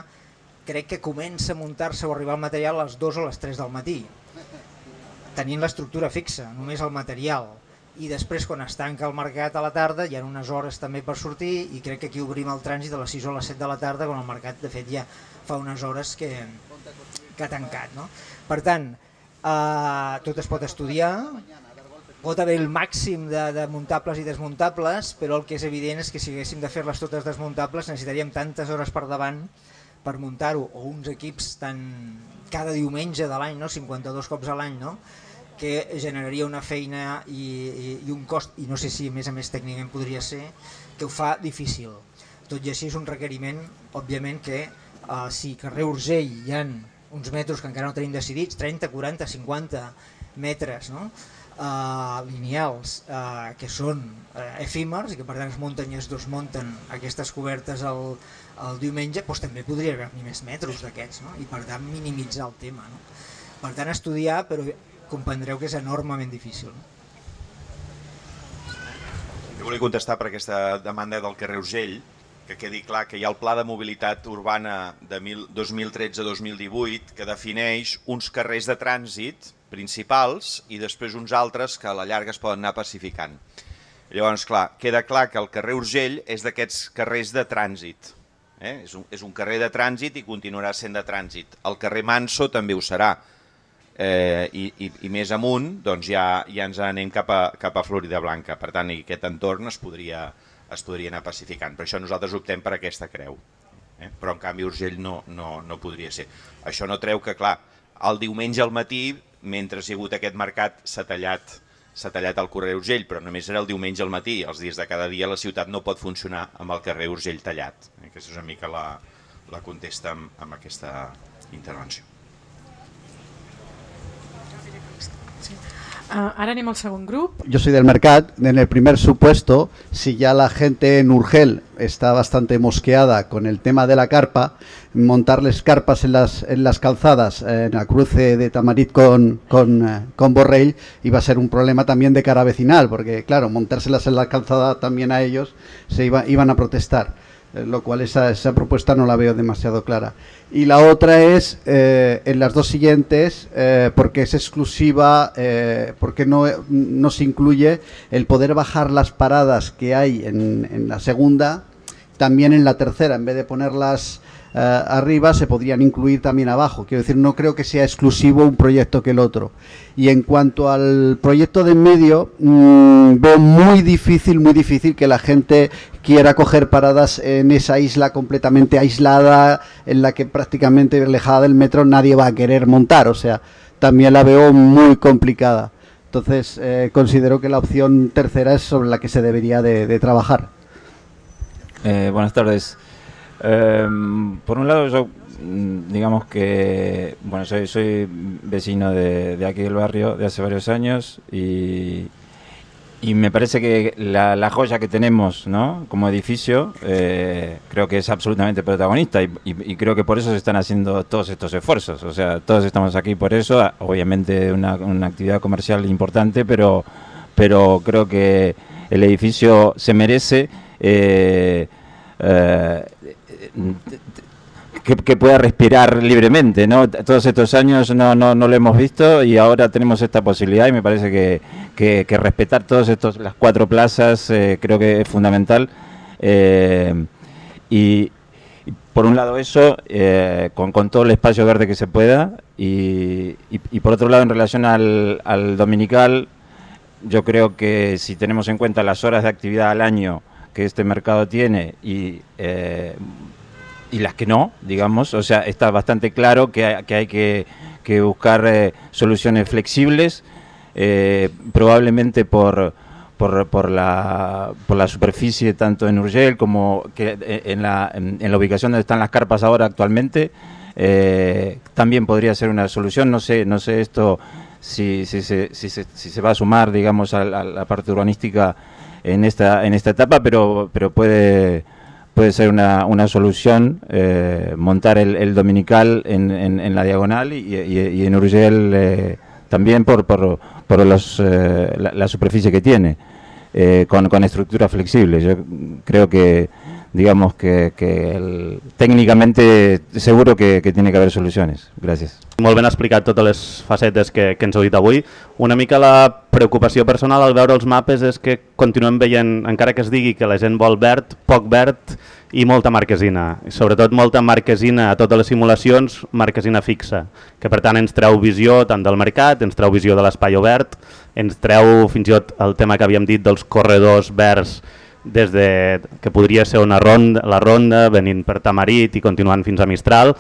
crec que comença a muntar-se o arribar el material a les 2 o les 3 del matí, tenint l'estructura fixa, només el material i després quan es tanca el mercat a la tarda hi ha unes hores també per sortir i crec que aquí obrim el trànsit a les 6 o les 7 de la tarda quan el mercat de fet ja fa unes hores que, que ha tancat. No? Per tant, eh, tot es pot estudiar, pot haver el màxim de, de muntables i desmuntables, però el que és evident és que si haguéssim de fer-les totes desmuntables necessitaríem tantes hores per davant per muntar-ho, o uns equips tan cada diumenge de l'any, no? 52 cops a l'any, no? Que generaria una feina i, i, i un cost, i no sé si a més a més tècnicament podria ser, que ho fa difícil. Tot i així és un requeriment, òbviament, que eh, si carrer Urgell hi ha uns metres que encara no tenim decidits, 30, 40, 50 metres no? eh, lineals eh, que són eh, efímers i que per tant es munten i es desmunten aquestes cobertes el, el diumenge, doncs també podria haver-hi més metres d'aquests no? i per tant minimitzar el tema. No? Per tant estudiar, però comprendreu que és enormement difícil. Jo volia contestar per aquesta demanda del carrer Urgell, que quedi clar que hi ha el Pla de Mobilitat Urbana de 2013-2018 que defineix uns carrers de trànsit principals i després uns altres que a la llarga es poden anar pacificant. Llavors, clar, queda clar que el carrer Urgell és d'aquests carrers de trànsit. Eh? És, un, és un carrer de trànsit i continuarà sent de trànsit. El carrer Manso també ho serà. Eh, i, i, I més amunt doncs ja, ja ens anem cap a, cap a Florida Blanca. Per tant, aquest entorn es podria, es podria anar pacificant. Per això nosaltres optem per aquesta creu. Eh? Però en canvi Urgell no, no, no podria ser. Això no treu que, clar, el diumenge al matí, mentre ha hagut aquest mercat, s'ha tallat s'ha tallat el carrer Urgell, però només era el diumenge al matí. Els dies de cada dia la ciutat no pot funcionar amb el carrer Urgell tallat. Eh, aquesta és una mica la, la contesta amb, amb aquesta intervenció. Uh, grup. Yo soy del Mercat. En el primer supuesto, si ya la gente en Urgel está bastante mosqueada con el tema de la carpa, montarles carpas en las, en las calzadas, en la cruce de Tamarit con, con, eh, con Borrell, iba a ser un problema también de cara vecinal, porque claro, montárselas en la calzada también a ellos se iba, iban a protestar. Eh, lo cual esa, esa propuesta no la veo demasiado clara. Y la otra es, eh, en las dos siguientes, eh, porque es exclusiva, eh, porque no, no se incluye el poder bajar las paradas que hay en, en la segunda, también en la tercera, en vez de ponerlas eh, arriba, se podrían incluir también abajo. Quiero decir, no creo que sea exclusivo un proyecto que el otro. Y en cuanto al proyecto de en medio, mm, veo muy difícil, muy difícil que la gente quiera coger paradas en esa isla completamente aislada, en la que prácticamente alejada del metro nadie va a querer montar. O sea, también la veo muy complicada. Entonces, eh, considero que la opción tercera es sobre la que se debería de, trabajar. Eh, buenas tardes. Eh, por un lado, yo mm, digamos que, bueno, soy, soy vecino de, aquí del barrio de hace varios años y, y me parece que la, joya que tenemos ¿no? como edificio eh, creo que es absolutamente protagonista y, creo que por eso se están haciendo todos estos esfuerzos. O sea, todos estamos aquí por eso, obviamente una, una actividad comercial importante, pero, pero creo que el edificio se merece eh, eh, que, pueda respirar libremente, ¿no? Todos estos años no, no, no lo hemos visto y ahora tenemos esta posibilidad y me parece que, que, respetar todos estos las cuatro plazas eh, creo que es fundamental. Eh, y, por un lado eso, eh, con, con todo el espacio verde que se pueda y, y- y por otro lado en relación al, al dominical, yo creo que si tenemos en cuenta las horas de actividad al año que este mercado tiene y, eh, y las que no, digamos, o sea, está bastante claro que hay que, hay que, que buscar eh, soluciones flexibles, eh, probablemente por, por, por, la, por la superficie tanto en Urgel como eh, en la, en, la ubicación donde están las carpas ahora actualmente, también podría ser una solución, no sé, no sé esto si, si, si, si se va a sumar, digamos, a la, a la parte urbanística en esta, en esta etapa, pero, pero puede, puede ser una, una solución eh, montar el, el dominical en, en, la diagonal y, en Urgel eh, también por, por, por los, eh, la, la superficie que tiene, eh, con, con estructuras flexibles. Yo creo que, digamos, que, que el- técnicamente seguro que, que tiene que haber soluciones. Gracias. Molt ben explicat totes les facetes que, que ens heu dit avui. Una mica la preocupació personal al veure els mapes és que continuem veient, encara que es digui que la gent vol verd, poc verd i molta marquesina. Sobretot molta marquesina a totes les simulacions, marquesina fixa, que per tant ens treu visió tant del mercat, ens treu visió de l'espai obert, ens treu fins i tot el tema que havíem dit dels corredors verds des de, que podria ser una ronda, la ronda venint per Tamarit i continuant fins a Mistral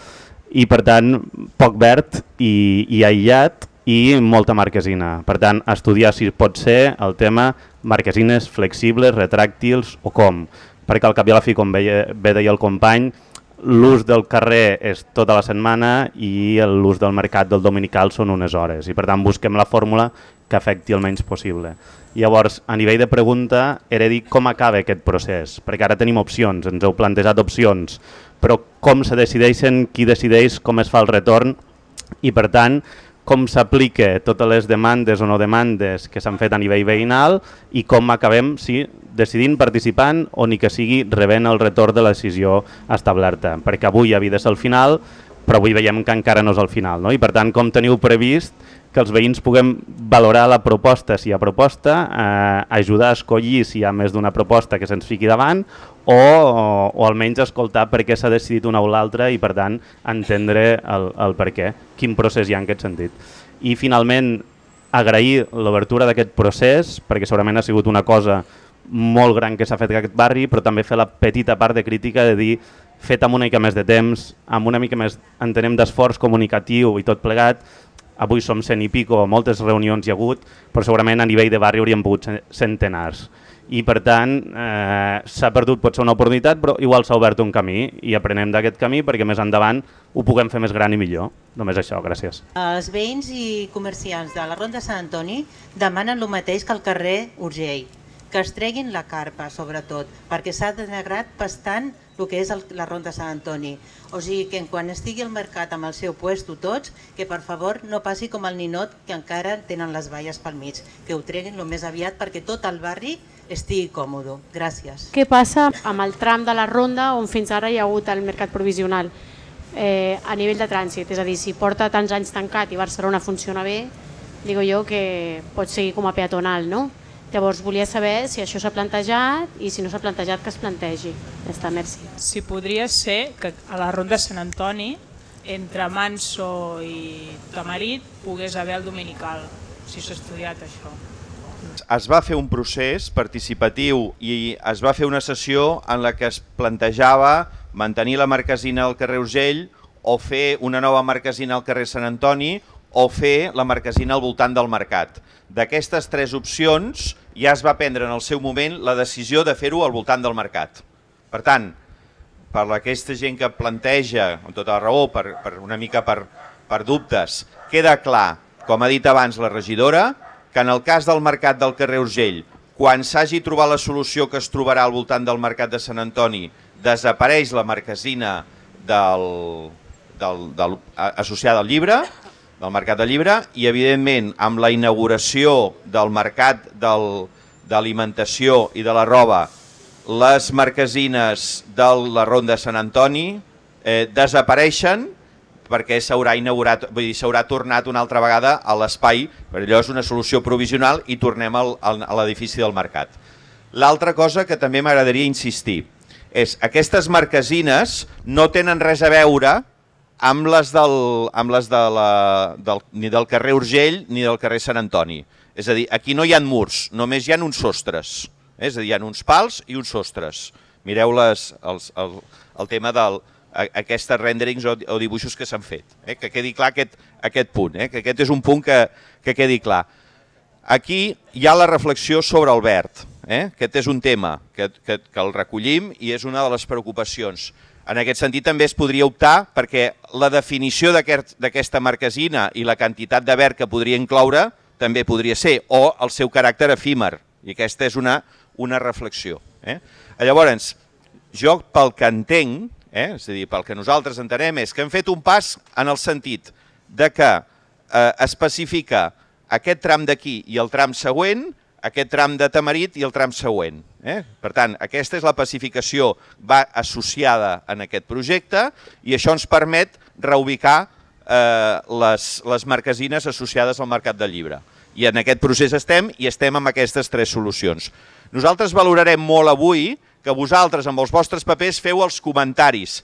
i per tant poc verd i, i aïllat i molta marquesina. Per tant, estudiar si pot ser el tema marquesines flexibles, retràctils o com. Perquè al cap i a la fi, com veia, bé deia el company, l'ús del carrer és tota la setmana i l'ús del mercat del dominical són unes hores. I per tant busquem la fórmula que afecti el menys possible. Llavors, a nivell de pregunta, era dir com acaba aquest procés, perquè ara tenim opcions, ens heu plantejat opcions, però com se decideixen, qui decideix, com es fa el retorn i per tant com s'aplica totes les demandes o no demandes que s'han fet a nivell veïnal i com acabem si decidint participant o ni que sigui rebent el retorn de la decisió establerta, perquè avui havia de ser el final però avui veiem que encara no és el final no? i per tant com teniu previst que els veïns puguem valorar la proposta si hi ha proposta, eh, ajudar a escollir si hi ha més d'una proposta que se'ns fiqui davant o, o, o almenys escoltar per què s'ha decidit una o l'altra i per tant entendre el, el per què, quin procés hi ha en aquest sentit. I finalment agrair l'obertura d'aquest procés perquè segurament ha sigut una cosa molt gran que s'ha fet aquest barri però també fer la petita part de crítica de dir fet amb una mica més de temps, amb una mica més, entenem, d'esforç comunicatiu i tot plegat, avui som cent i pico, moltes reunions hi ha hagut, però segurament a nivell de barri hauríem pogut centenars. I per tant eh, s'ha perdut potser una oportunitat, però igual s'ha obert un camí i aprenem d'aquest camí perquè més endavant ho puguem fer més gran i millor. Només això, gràcies. Els veïns i comerciants de la Ronda Sant Antoni demanen el mateix que al carrer Urgell, que es treguin la carpa, sobretot, perquè s'ha denegrat bastant el que és la Ronda Sant Antoni. O sigui que quan estigui al mercat amb el seu puesto tots, que per favor no passi com el ninot que encara tenen les valles pel mig, que ho treguin el més aviat perquè tot el barri estigui còmode. Gràcies. Què passa amb el tram de la ronda on fins ara hi ha hagut el mercat provisional eh, a nivell de trànsit? És a dir, si porta tants anys tancat i Barcelona funciona bé, digo jo que pot seguir com a peatonal, no? Llavors volia saber si això s'ha plantejat i si no s'ha plantejat que es plantegi. Ja està, merci. Si podria ser que a la ronda Sant Antoni, entre Manso i Tamarit, pogués haver el dominical, si s'ha estudiat això. Es va fer un procés participatiu i es va fer una sessió en la que es plantejava mantenir la marquesina al carrer Urgell o fer una nova marquesina al carrer Sant Antoni o fer la marquesina al voltant del mercat. D'aquestes tres opcions ja es va prendre en el seu moment la decisió de fer-ho al voltant del mercat. Per tant, per aquesta gent que planteja, amb tota la raó, per, per una mica per, per dubtes, queda clar, com ha dit abans la regidora, que en el cas del mercat del carrer Urgell, quan s'hagi trobat la solució que es trobarà al voltant del mercat de Sant Antoni, desapareix la marquesina del, del, del, associada al llibre, del Mercat de Llibre i evidentment amb la inauguració del Mercat d'Alimentació i de la roba les marquesines de la Ronda Sant Antoni eh, desapareixen perquè s'haurà inaugurat, vull dir, s'haurà tornat una altra vegada a l'espai, per allò és una solució provisional i tornem al, al, a l'edifici del mercat. L'altra cosa que també m'agradaria insistir és aquestes marquesines no tenen res a veure amb les, del, amb les de la, del, ni del carrer Urgell ni del carrer Sant Antoni. És a dir, aquí no hi ha murs, només hi ha uns sostres. Eh? És a dir, hi ha uns pals i uns sostres. Mireu les, els, el, el tema del, renderings o, o dibuixos que s'han fet. Eh? Que quedi clar aquest, aquest punt, eh? que aquest és un punt que, que quedi clar. Aquí hi ha la reflexió sobre el verd. Eh? Aquest és un tema que, que, que el recollim i és una de les preocupacions. En aquest sentit també es podria optar perquè la definició d'aquesta marquesina i la quantitat de verd que podria incloure també podria ser, o el seu caràcter efímer, i aquesta és una, una reflexió. Eh? Llavors, jo pel que entenc, eh, és a dir, pel que nosaltres entenem, és que hem fet un pas en el sentit de que eh, especifica aquest tram d'aquí i el tram següent, aquest tram de Tamarit i el tram següent. Eh? Per tant, aquesta és la pacificació, va associada en aquest projecte i això ens permet reubicar eh, les, les marquesines associades al Mercat del Llibre. I en aquest procés estem i estem amb aquestes tres solucions. Nosaltres valorarem molt avui que vosaltres amb els vostres papers feu els comentaris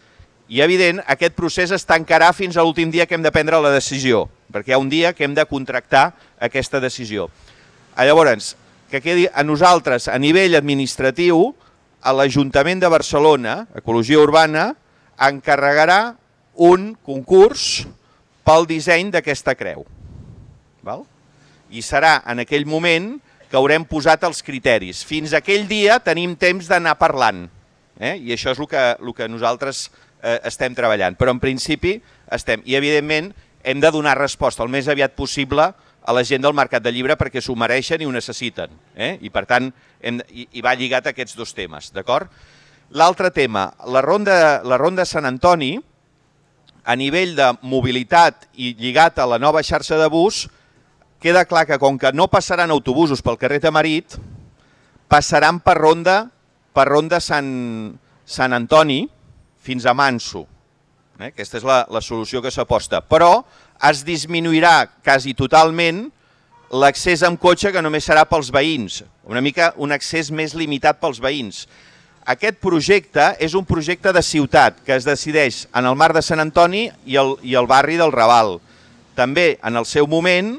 i evident aquest procés es tancarà fins a l'últim dia que hem de prendre la decisió, perquè hi ha un dia que hem de contractar aquesta decisió. Llavors, que quedi a nosaltres, a nivell administratiu, a l'Ajuntament de Barcelona, Ecologia Urbana, encarregarà un concurs pel disseny d'aquesta creu. Val? I serà en aquell moment que haurem posat els criteris. Fins aquell dia tenim temps d'anar parlant. Eh? I això és el que, el que nosaltres eh, estem treballant. Però en principi estem. I evidentment hem de donar resposta el més aviat possible a a la gent del Mercat de Llibre perquè s'ho mereixen i ho necessiten. Eh? I per tant, hem, i, i va lligat a aquests dos temes. d'acord? L'altre tema, la ronda, la ronda Sant Antoni, a nivell de mobilitat i lligat a la nova xarxa de bus, queda clar que com que no passaran autobusos pel carrer Tamarit, passaran per ronda, per ronda Sant, Sant Antoni fins a Manso. Eh? Aquesta és la, la solució que s'aposta. Però es disminuirà quasi totalment l'accés amb cotxe que només serà pels veïns, una mica un accés més limitat pels veïns. Aquest projecte és un projecte de ciutat que es decideix en el mar de Sant Antoni i el, i el barri del Raval. També en el seu moment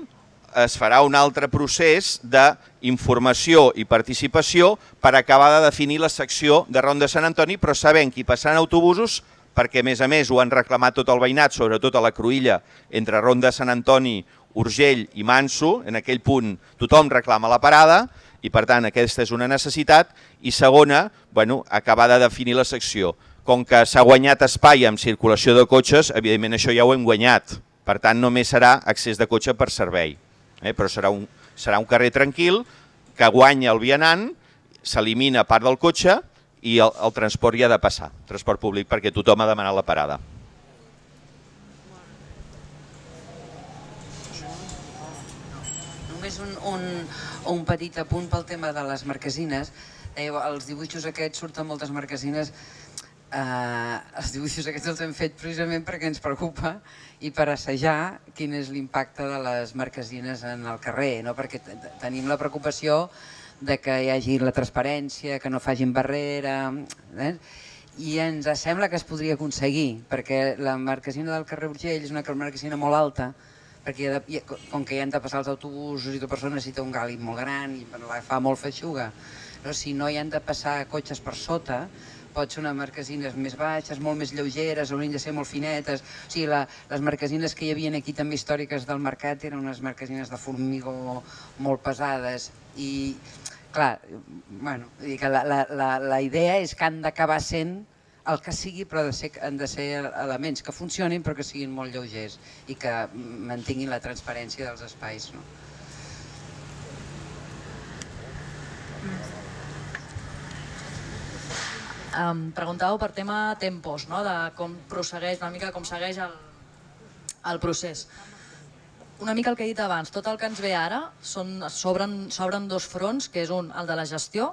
es farà un altre procés d'informació i participació per acabar de definir la secció de Ronda Sant Antoni, però sabent que hi passaran autobusos perquè a més a més ho han reclamat tot el veïnat, sobretot a la Cruïlla, entre Ronda Sant Antoni, Urgell i Manso, en aquell punt tothom reclama la parada i per tant aquesta és una necessitat i segona, bueno, acabar de definir la secció. Com que s'ha guanyat espai amb circulació de cotxes, evidentment això ja ho hem guanyat, per tant només serà accés de cotxe per servei, eh? però serà un, serà un carrer tranquil que guanya el vianant, s'elimina part del cotxe i el, el transport hi ha de passar, transport públic, perquè tothom ha demanat la parada. Només un, un, un petit apunt pel tema de les marquesines. Dèieu, els dibuixos aquests surten moltes marquesines. Eh, els dibuixos aquests els hem fet precisament perquè ens preocupa i per assajar quin és l'impacte de les marquesines en el carrer, no? perquè tenim la preocupació de que hi hagi la transparència, que no facin barrera, eh? i ens sembla que es podria aconseguir, perquè la marquesina del carrer Urgell és una marquesina molt alta, perquè de, com que hi han de passar els autobusos i tot persona necessita un gàlib molt gran i la fa molt feixuga, però si no hi han de passar cotxes per sota, pot ser unes marquesines més baixes, molt més lleugeres, haurien de ser molt finetes. O sigui, la, les marquesines que hi havia aquí també històriques del mercat eren unes marquesines de formigó molt pesades i, clar, bueno, que la, la, la, la idea és que han d'acabar sent el que sigui, però de ser, han de ser elements que funcionin però que siguin molt lleugers i que mantinguin la transparència dels espais. No? Um, preguntàveu per tema tempos, no? de com prossegueix, una mica com segueix el, el procés. Una mica el que he dit abans, tot el que ens ve ara s'obren dos fronts, que és un, el de la gestió,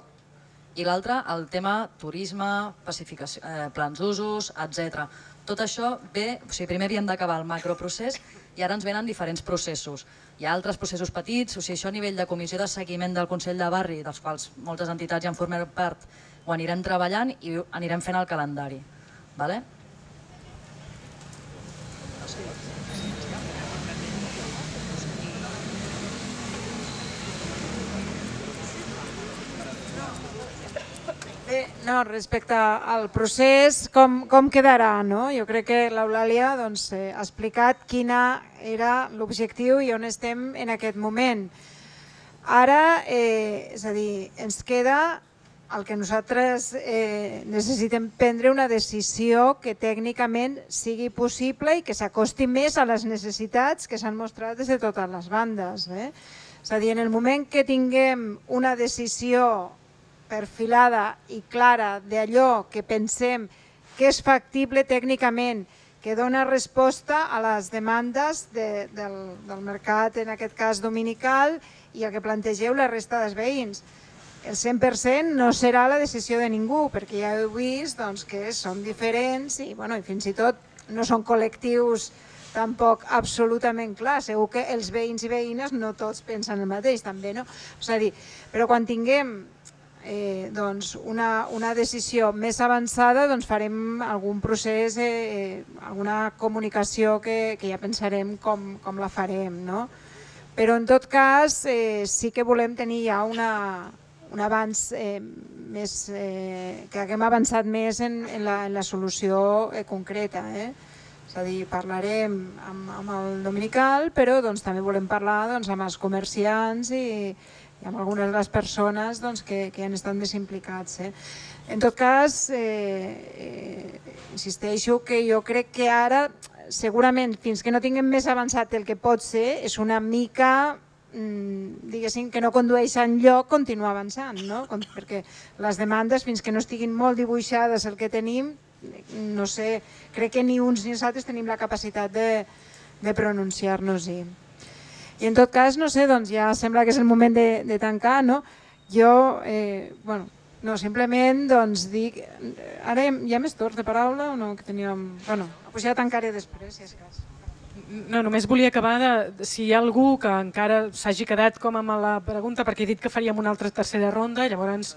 i l'altre el tema turisme, pacificació, eh, plans d'usos, etc. Tot això ve, o sigui, primer havíem d'acabar el macroprocés i ara ens venen diferents processos. Hi ha altres processos petits, o sigui, això a nivell de comissió de seguiment del Consell de Barri, dels quals moltes entitats ja en formen part, ho anirem treballant i anirem fent el calendari. Vale? Bé, no, respecte al procés, com, com quedarà? No? Jo crec que l'Eulàlia doncs, eh, ha explicat quina era l'objectiu i on estem en aquest moment. Ara, eh, és a dir, ens queda el que nosaltres eh, necessitem prendre una decisió que tècnicament sigui possible i que s'acosti més a les necessitats que s'han mostrat des de totes les bandes. Eh? És a dir, en el moment que tinguem una decisió perfilada i clara d'allò que pensem que és factible tècnicament, que dona resposta a les demandes de, del, del mercat, en aquest cas dominical, i el que plantegeu la resta dels veïns. El 100% no serà la decisió de ningú, perquè ja heu vist doncs, que són diferents i, bueno, i fins i tot no són col·lectius tampoc absolutament clar. Segur que els veïns i veïnes no tots pensen el mateix, també, no? És a dir, però quan tinguem eh, doncs una, una decisió més avançada doncs farem algun procés, eh, eh, alguna comunicació que, que ja pensarem com, com la farem. No? Però en tot cas eh, sí que volem tenir ja una, un avanç eh, més, eh, que haguem avançat més en, en, la, en la solució eh, concreta. Eh? És a dir, parlarem amb, amb el dominical, però doncs, també volem parlar doncs, amb els comerciants i, i amb algunes de les persones doncs, que, que han estat més implicats. Eh? En tot cas, eh, eh, insisteixo que jo crec que ara, segurament, fins que no tinguem més avançat el que pot ser, és una mica mm, diguéssim, que no condueix en lloc continuar avançant, no? perquè les demandes, fins que no estiguin molt dibuixades el que tenim, no sé, crec que ni uns ni els altres tenim la capacitat de, de pronunciar-nos-hi. I en tot cas, no sé, doncs ja sembla que és el moment de, de tancar, no? Jo, eh, bueno, no, simplement doncs dic... Ara hi ha, més torns de paraula o no? Que teníem... Bueno, doncs ja tancaré després, si és cas. No, només volia acabar de, si hi ha algú que encara s'hagi quedat com amb la pregunta, perquè he dit que faríem una altra tercera ronda, llavors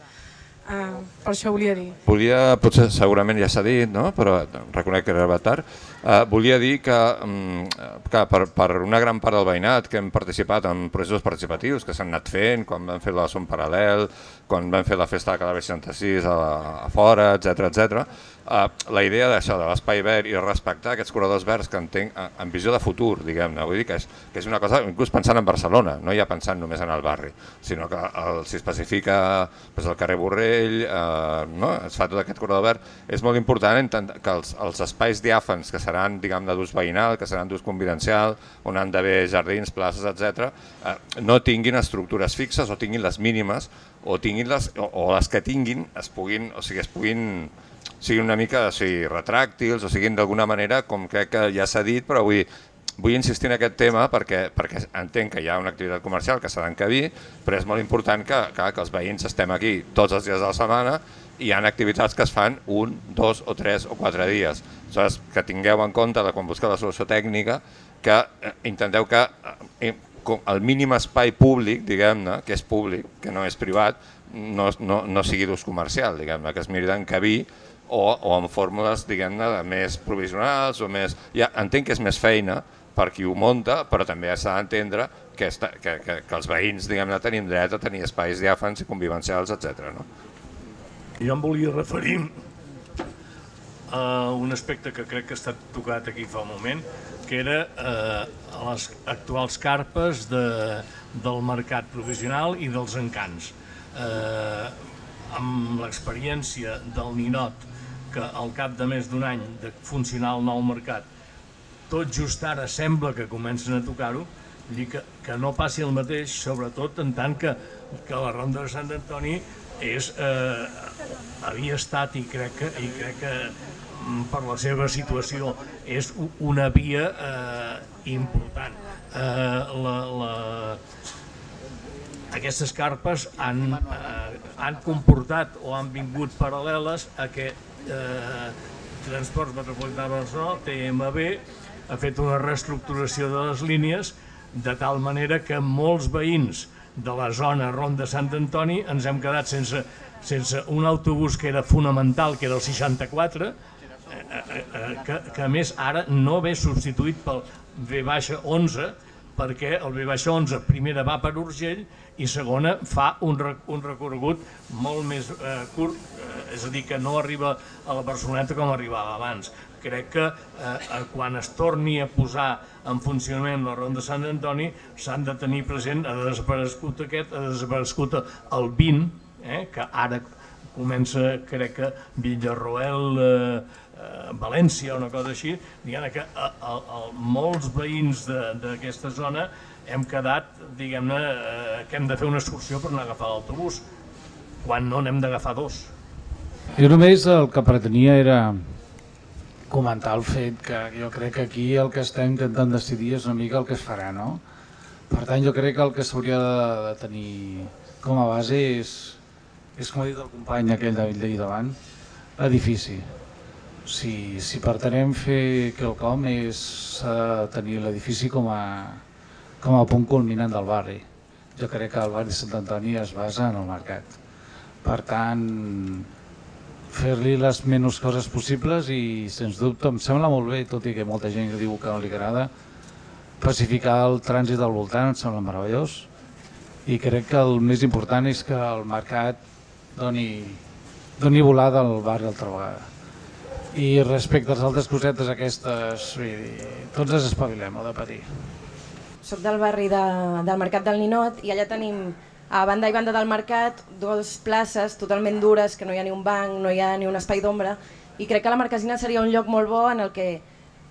eh, per això volia dir. Volia, potser segurament ja s'ha dit, no? però reconec que era tard, eh, volia dir que, mm, que per, per una gran part del veïnat que hem participat en processos participatius que s'han anat fent, quan vam fer la Som Paral·lel, quan vam fer la festa de cada 66 a, a fora, etc etc. Uh, la idea d'això, de l'espai verd i respectar aquests corredors verds que entenc en, en visió de futur, diguem-ne, vull dir que és, que és una cosa, inclús pensant en Barcelona, no ja pensant només en el barri, sinó que s'hi especifica pues, el carrer Borrell, uh, no? es fa tot aquest corredor verd, és molt important que els, els espais diàfans que seran diguem d'ús veïnal, que seran d'ús convivencial, on han d'haver jardins, places, etc, uh, no tinguin estructures fixes o tinguin les mínimes o tinguin les, o, o les que tinguin es puguin, o sigui, es puguin siguin una mica o sigui, retràctils o siguin d'alguna manera, com crec que ja s'ha dit, però vull, vull insistir en aquest tema perquè, perquè entenc que hi ha una activitat comercial que s'ha d'encabir, però és molt important que, que, que els veïns estem aquí tots els dies de la setmana i hi ha activitats que es fan un, dos o tres o quatre dies. Aleshores, que tingueu en compte de quan busqueu la solució tècnica que eh, intenteu que eh, el mínim espai públic, diguem-ne, que és públic, que no és privat, no, no, no sigui d'ús comercial, diguem-ne, que es miri d'encabir o, o amb fórmules diguem-ne més provisionals o més... Ja, entenc que és més feina per qui ho monta, però també s'ha d'entendre que, esta, que, que, que els veïns diguem-ne tenim dret a tenir espais diàfans i convivencials, etc. No? Jo em volia referir a un aspecte que crec que ha estat tocat aquí fa un moment, que era eh, les actuals carpes de, del mercat provisional i dels encants. Eh, amb l'experiència del Ninot que al cap de més d'un any de funcionar el nou mercat, tot just ara sembla que comencen a tocar-ho, dir que, que no passi el mateix, sobretot en tant que, que la Ronda de Sant Antoni és, eh, havia estat i crec que, i crec que mm, per la seva situació és una via eh, important. Eh, la, la, aquestes carpes han, eh, han comportat o han vingut paral·leles a que eh, Transports Metropolità de Barcelona, TMB, ha fet una reestructuració de les línies de tal manera que molts veïns de la zona Ronda Sant Antoni ens hem quedat sense, sense un autobús que era fonamental, que era el 64, eh, eh, eh, que, que a més ara no ve substituït pel V-11, perquè el V-11 primera va per Urgell i segona fa un, un recorregut molt més eh, curt, eh, és a dir, que no arriba a la Barceloneta com arribava abans. Crec que eh, quan es torni a posar en funcionament la Ronda Sant Antoni s'han de tenir present, ha desaparegut aquest, ha desaparegut el 20, eh, que ara comença, crec que Villarroel, eh, eh, València o una cosa així, diguem que a, a, a molts veïns d'aquesta zona hem quedat, diguem-ne, eh, que hem de fer una excursió per anar a agafar l'autobús, quan no n'hem d'agafar dos. Jo només el que pretenia era comentar el fet que jo crec que aquí el que estem intentant decidir és una mica el que es farà, no? Per tant, jo crec que el que s'hauria de, tenir com a base és, és com ha dit el company aquell David d'ahir davant, l'edifici. Si, si pretenem fer quelcom és tenir l'edifici com, a, com a punt culminant del barri. Jo crec que el barri Sant Antoni es basa en el mercat. Per tant, fer-li les menys coses possibles i, sens dubte, em sembla molt bé, tot i que molta gent que diu que no li agrada, pacificar el trànsit al voltant em sembla meravellós i crec que el més important és que el mercat doni, doni volada al barri altra vegada i respecte a les altres cosetes aquestes, vull dir, tots ens espavilem, ho de patir. Soc del barri de, del Mercat del Ninot i allà tenim a banda i banda del mercat dues places totalment dures, que no hi ha ni un banc, no hi ha ni un espai d'ombra i crec que la Marquesina seria un lloc molt bo en el que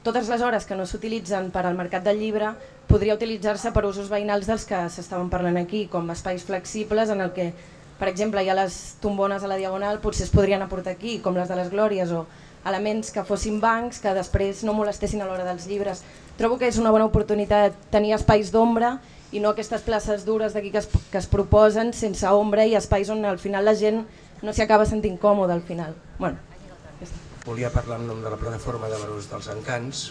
totes les hores que no s'utilitzen per al mercat del llibre podria utilitzar-se per usos veïnals dels que s'estaven parlant aquí, com espais flexibles en el que, per exemple, hi ha les tombones a la Diagonal, potser es podrien aportar aquí, com les de les Glòries o elements que fossin bancs que després no molestessin a l'hora dels llibres. Trobo que és una bona oportunitat tenir espais d'ombra i no aquestes places dures d'aquí que, es, que es proposen sense ombra i espais on al final la gent no s'hi acaba sentint còmode al final. Bueno, Volia parlar en nom de la plataforma de Barons dels Encants.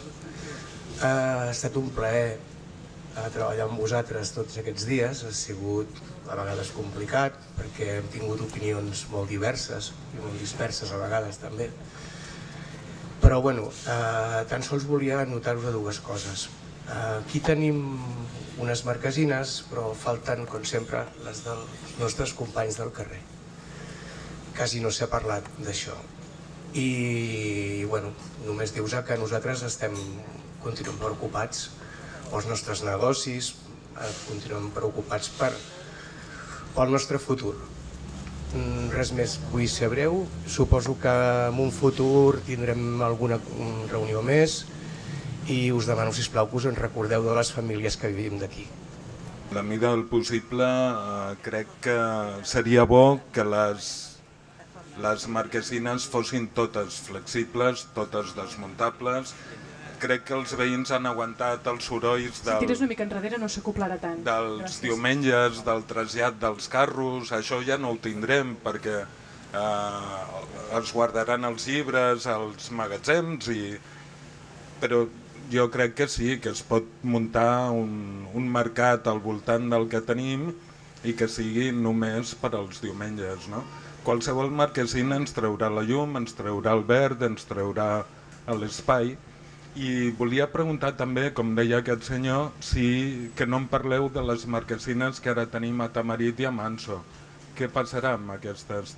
Ha estat un plaer eh, treballar amb vosaltres tots aquests dies. Ha sigut a vegades complicat perquè hem tingut opinions molt diverses i molt disperses a vegades també. Però bueno, eh, tan sols volia anotar-vos dues coses. Eh, aquí tenim unes marquesines, però falten, com sempre, les dels nostres companys del carrer. Quasi no s'ha parlat d'això. I, bueno, només dius que nosaltres estem, continuem preocupats pels nostres negocis, eh, continuem preocupats per, pel nostre futur. Mm, res més, vull ser breu. Suposo que en un futur tindrem alguna reunió més i us demano, sisplau, que us en recordeu de les famílies que vivim d'aquí. La mida del possible eh, crec que seria bo que les, les marquesines fossin totes flexibles, totes desmuntables. Crec que els veïns han aguantat els sorolls Si del, tires una mica enrere no s'acoplarà tant. dels Gràcies. diumenges, del trasllat dels carros, això ja no ho tindrem perquè eh, es guardaran els llibres als magatzems, i... però jo crec que sí, que es pot muntar un, un mercat al voltant del que tenim i que sigui només per als diumenges. No? Qualsevol marquesina ens traurà la llum, ens traurà el verd, ens traurà l'espai, i volia preguntar també, com deia aquest senyor, si que no em parleu de les marquesines que ara tenim a Tamarit i a Manso. Què passarà amb aquestes?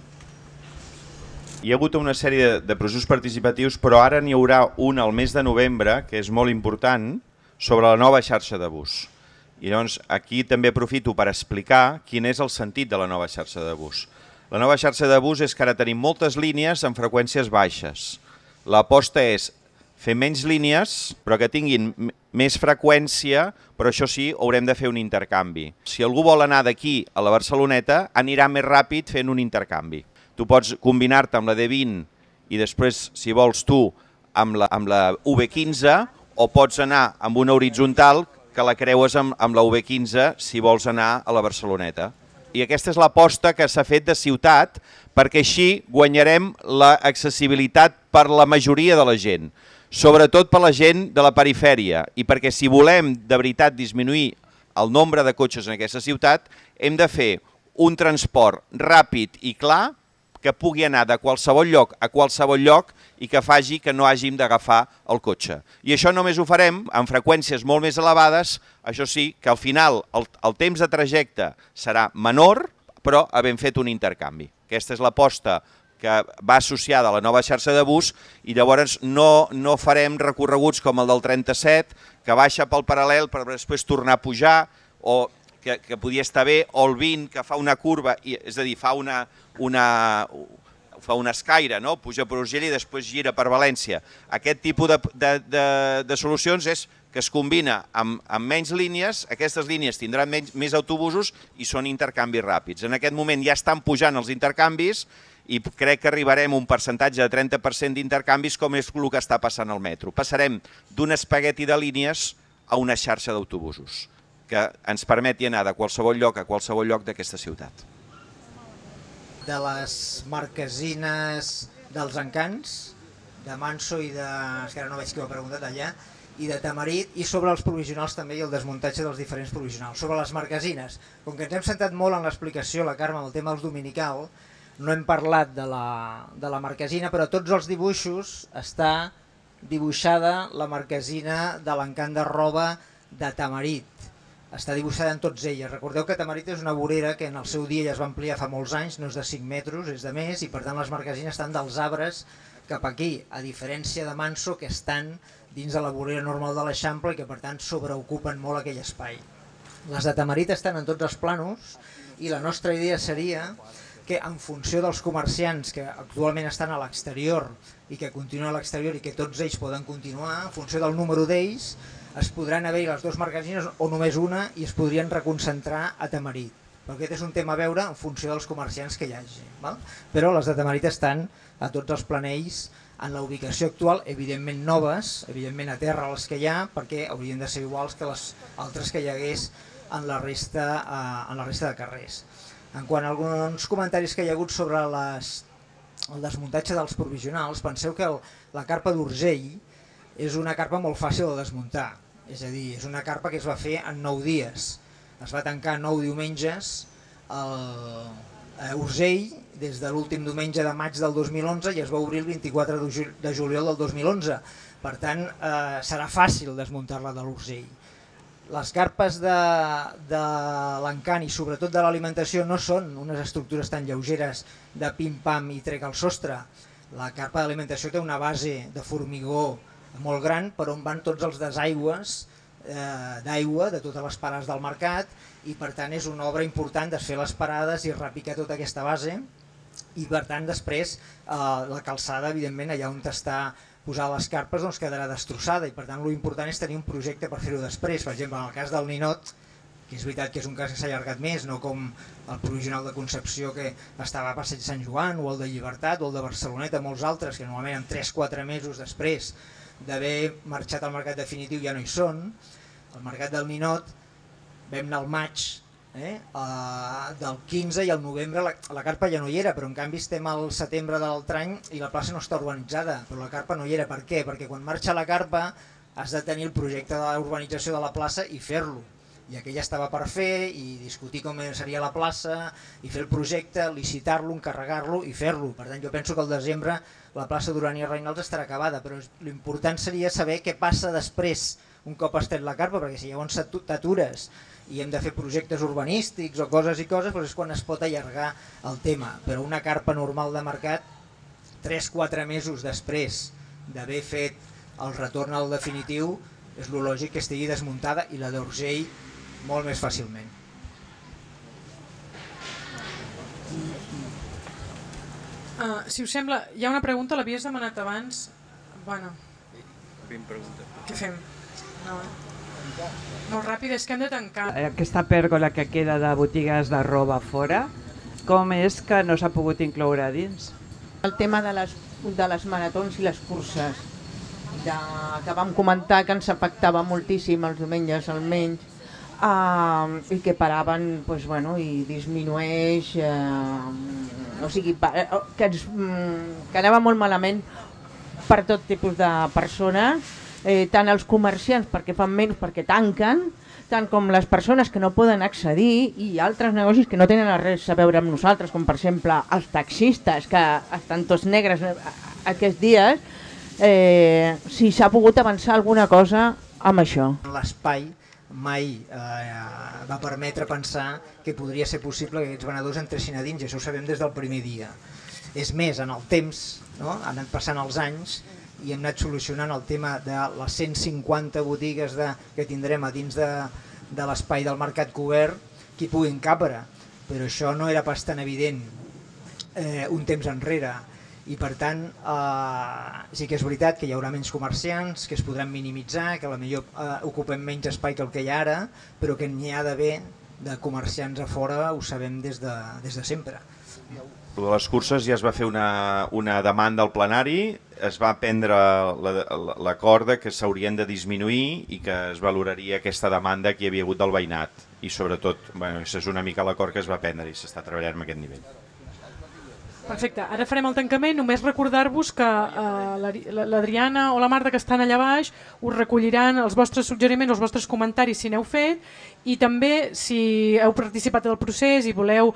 Hi ha hagut una sèrie de, processos participatius, però ara n'hi haurà un al mes de novembre, que és molt important, sobre la nova xarxa de bus. I llavors aquí també aprofito per explicar quin és el sentit de la nova xarxa de bus. La nova xarxa de bus és que ara tenim moltes línies amb freqüències baixes. L'aposta és fer menys línies, però que tinguin més freqüència, però això sí, haurem de fer un intercanvi. Si algú vol anar d'aquí a la Barceloneta, anirà més ràpid fent un intercanvi. Tu pots combinar-te amb la D20 i després, si vols tu, amb la, amb la V15, o pots anar amb una horitzontal que la creues amb, amb la V15 si vols anar a la Barceloneta. I aquesta és l'aposta que s'ha fet de ciutat perquè així guanyarem l'accessibilitat per la majoria de la gent, sobretot per la gent de la perifèria i perquè si volem de veritat disminuir el nombre de cotxes en aquesta ciutat hem de fer un transport ràpid i clar que pugui anar de qualsevol lloc a qualsevol lloc i que faci que no hàgim d'agafar el cotxe. I això només ho farem amb freqüències molt més elevades, això sí, que al final el, el temps de trajecte serà menor, però havent fet un intercanvi. Aquesta és l'aposta que va associada a la nova xarxa de bus i llavors no, no farem recorreguts com el del 37, que baixa pel paral·lel per després tornar a pujar, o que, que podia estar bé, o el 20, que fa una curva, i, és a dir, fa una, una, fa una escaire, no? puja per Urgell i després gira per València. Aquest tipus de, de, de, de solucions és que es combina amb, amb menys línies, aquestes línies tindran menys, més autobusos i són intercanvis ràpids. En aquest moment ja estan pujant els intercanvis i crec que arribarem a un percentatge de 30% d'intercanvis com és el que està passant al metro. Passarem d'un espagueti de línies a una xarxa d'autobusos que ens permeti anar de qualsevol lloc a qualsevol lloc d'aquesta ciutat. de les marquesines dels encants, de Manso i de... és que ara no veig qui ho ha preguntat allà, i de Tamarit, i sobre els provisionals també i el desmuntatge dels diferents provisionals. Sobre les marquesines, com que ens hem centrat molt en l'explicació, la Carme, amb el tema dels dominical, no hem parlat de la, de la marquesina, però tots els dibuixos està dibuixada la marquesina de l'encant de roba de Tamarit. Està dibuixada en tots elles. Recordeu que Tamarit és una vorera que en el seu dia ja es va ampliar fa molts anys, no és de 5 metres, és de més, i per tant les marquesines estan dels arbres cap aquí, a diferència de Manso, que estan dins de la vorera normal de l'Eixample i que per tant sobreocupen molt aquell espai. Les de Tamarit estan en tots els planos i la nostra idea seria que en funció dels comerciants que actualment estan a l'exterior i que continuen a l'exterior i que tots ells poden continuar, en funció del número d'ells es podran haver les dues marquesines o només una i es podrien reconcentrar a Tamarit. Però aquest és un tema a veure en funció dels comerciants que hi hagi. Val? Però les de Tamarit estan a tots els planells en la ubicació actual, evidentment noves, evidentment a terra les que hi ha, perquè haurien de ser iguals que les altres que hi hagués en la resta, eh, en la resta de carrers. En quant a alguns comentaris que hi ha hagut sobre les, el desmuntatge dels provisionals, penseu que el, la carpa d'Urgell és una carpa molt fàcil de desmuntar, és a dir, és una carpa que es va fer en 9 dies, es va tancar 9 diumenges al, a Urgell des de l'últim diumenge de maig del 2011 i es va obrir el 24 de, ju de juliol del 2011, per tant eh, serà fàcil desmuntar-la de l'Urgell. Les carpes de, de l'encant i sobretot de l'alimentació no són unes estructures tan lleugeres de pim-pam i trec al sostre. La carpa d'alimentació té una base de formigó molt gran per on van tots els desaigües eh, d'aigua de totes les parades del mercat i per tant és una obra important desfer les parades i repicar tota aquesta base i per tant després eh, la calçada evidentment allà on està posar les carpes doncs quedarà destrossada i per tant l'important és tenir un projecte per fer-ho després, per exemple en el cas del Ninot que és veritat que és un cas que s'ha allargat més, no com el provisional de Concepció que estava a Passeig Sant Joan o el de Llibertat o el de Barceloneta, molts altres que normalment en 3-4 mesos després d'haver marxat al mercat definitiu ja no hi són. El mercat del Ninot vam anar al maig eh? uh, del 15 i al novembre la, la carpa ja no hi era, però en canvi estem al setembre de l'altre any i la plaça no està urbanitzada, però la carpa no hi era. Per què? Perquè quan marxa la carpa has de tenir el projecte de l'urbanització de la plaça i fer-lo. I aquell estava per fer i discutir com seria la plaça i fer el projecte, licitar-lo, encarregar-lo i fer-lo. Per tant, jo penso que al desembre la plaça d'Urania Reinals estarà acabada, però l'important seria saber què passa després un cop has tret la carpa, perquè si llavors t'atures i hem de fer projectes urbanístics o coses i coses, doncs és quan es pot allargar el tema. Però una carpa normal de mercat, 3-4 mesos després d'haver fet el retorn al definitiu, és lo lògic que estigui desmuntada i la d'Urgell molt més fàcilment. Uh, si us sembla, hi ha una pregunta, l'havies demanat abans. Bueno, pregunta. què fem? No. Molt ràpid, és que hem de tancar. Aquesta pèrgola que queda de botigues de roba fora, com és que no s'ha pogut incloure a dins? El tema de les, de les maratons i les curses, de, que vam comentar que ens afectava moltíssim els diumenges almenys, uh, i que paraven pues, bueno, i disminueix, uh, o sigui, que, ens, mm, que anava molt malament per tot tipus de persones, eh, tant els comerciants perquè fan menys perquè tanquen, tant com les persones que no poden accedir i altres negocis que no tenen res a veure amb nosaltres, com per exemple els taxistes que estan tots negres aquests dies, eh, si s'ha pogut avançar alguna cosa amb això. L'espai mai eh, va permetre pensar que podria ser possible que aquests venedors entressin a dins i això ho sabem des del primer dia. És més, en el temps, no? han passant els anys i hem anat solucionant el tema de les 150 botigues de, que tindrem a dins de, de l'espai del mercat cobert que hi puguin capre, però això no era pas tan evident eh, un temps enrere i per tant eh, sí que és veritat que hi haurà menys comerciants, que es podran minimitzar, que millor eh, ocupem menys espai que el que hi ha ara, però que n'hi ha d'haver de comerciants a fora ho sabem des de, des de sempre. De les curses ja es va fer una, una demanda al plenari, es va prendre l'acord la, que s'haurien de disminuir i que es valoraria aquesta demanda que hi havia hagut del veïnat. I sobretot, bueno, és una mica l'acord que es va prendre i s'està treballant en aquest nivell. Perfecte, ara farem el tancament, només recordar-vos que eh, l'Adriana o la Marta que estan allà baix us recolliran els vostres suggeriments, els vostres comentaris si n'heu fet i també si heu participat del procés i voleu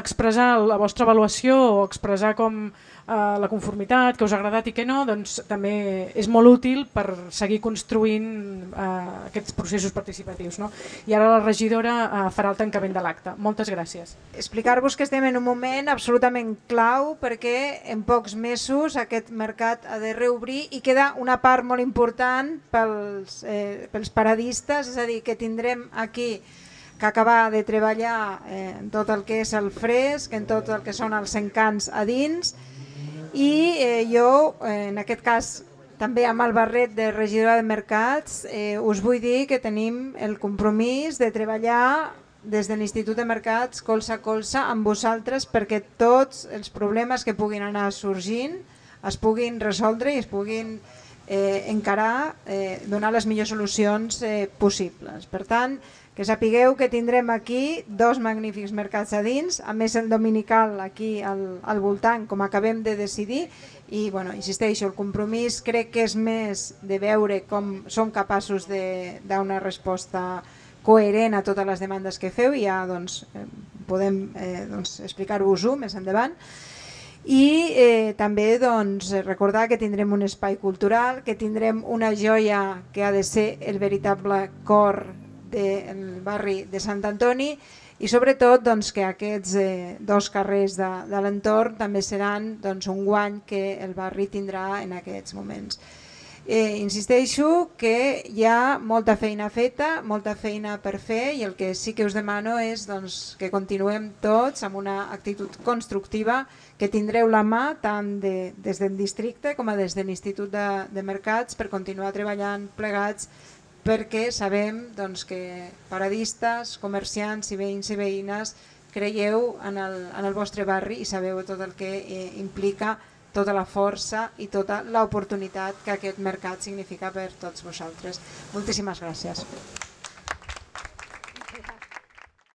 expressar la vostra avaluació o expressar com eh, la conformitat, que us ha agradat i que no, doncs també és molt útil per seguir construint eh, aquests processos participatius. No? I ara la regidora eh, farà el tancament de l'acte. Moltes gràcies. Explicar-vos que estem en un moment absolutament clau perquè en pocs mesos aquest mercat ha de reobrir i queda una part molt important pels, eh, pels paradistes, és a dir, que tindrem aquí que acabar de treballar eh, en tot el que és el fresc, en tot el que són els encants a dins, i eh, jo, eh, en aquest cas, també amb el barret de regidora de mercats, eh, us vull dir que tenim el compromís de treballar des de l'Institut de Mercats colze a colze amb vosaltres perquè tots els problemes que puguin anar sorgint es puguin resoldre i es puguin eh, encarar, eh, donar les millors solucions eh, possibles. Per tant, que sapigueu que tindrem aquí dos magnífics mercats a dins, a més el dominical aquí al, al voltant, com acabem de decidir, i bueno, insisteixo, el compromís crec que és més de veure com som capaços de dar una resposta coherent a totes les demandes que feu i ja doncs, eh, podem eh, doncs, explicar-vos-ho més endavant. I eh, també doncs, recordar que tindrem un espai cultural, que tindrem una joia que ha de ser el veritable cor del barri de Sant Antoni i sobretot doncs, que aquests eh, dos carrers de, de l'entorn també seran doncs, un guany que el barri tindrà en aquests moments. Eh, insisteixo que hi ha molta feina feta, molta feina per fer i el que sí que us demano és doncs, que continuem tots amb una actitud constructiva, que tindreu la mà tant de, des del districte com a des de l'Institut de, de Mercats per continuar treballant plegats perquè sabem doncs, que paradistes, comerciants i veïns i veïnes creieu en el, en el vostre barri i sabeu tot el que eh, implica tota la força i tota l'oportunitat que aquest mercat significa per tots vosaltres. Moltíssimes gràcies.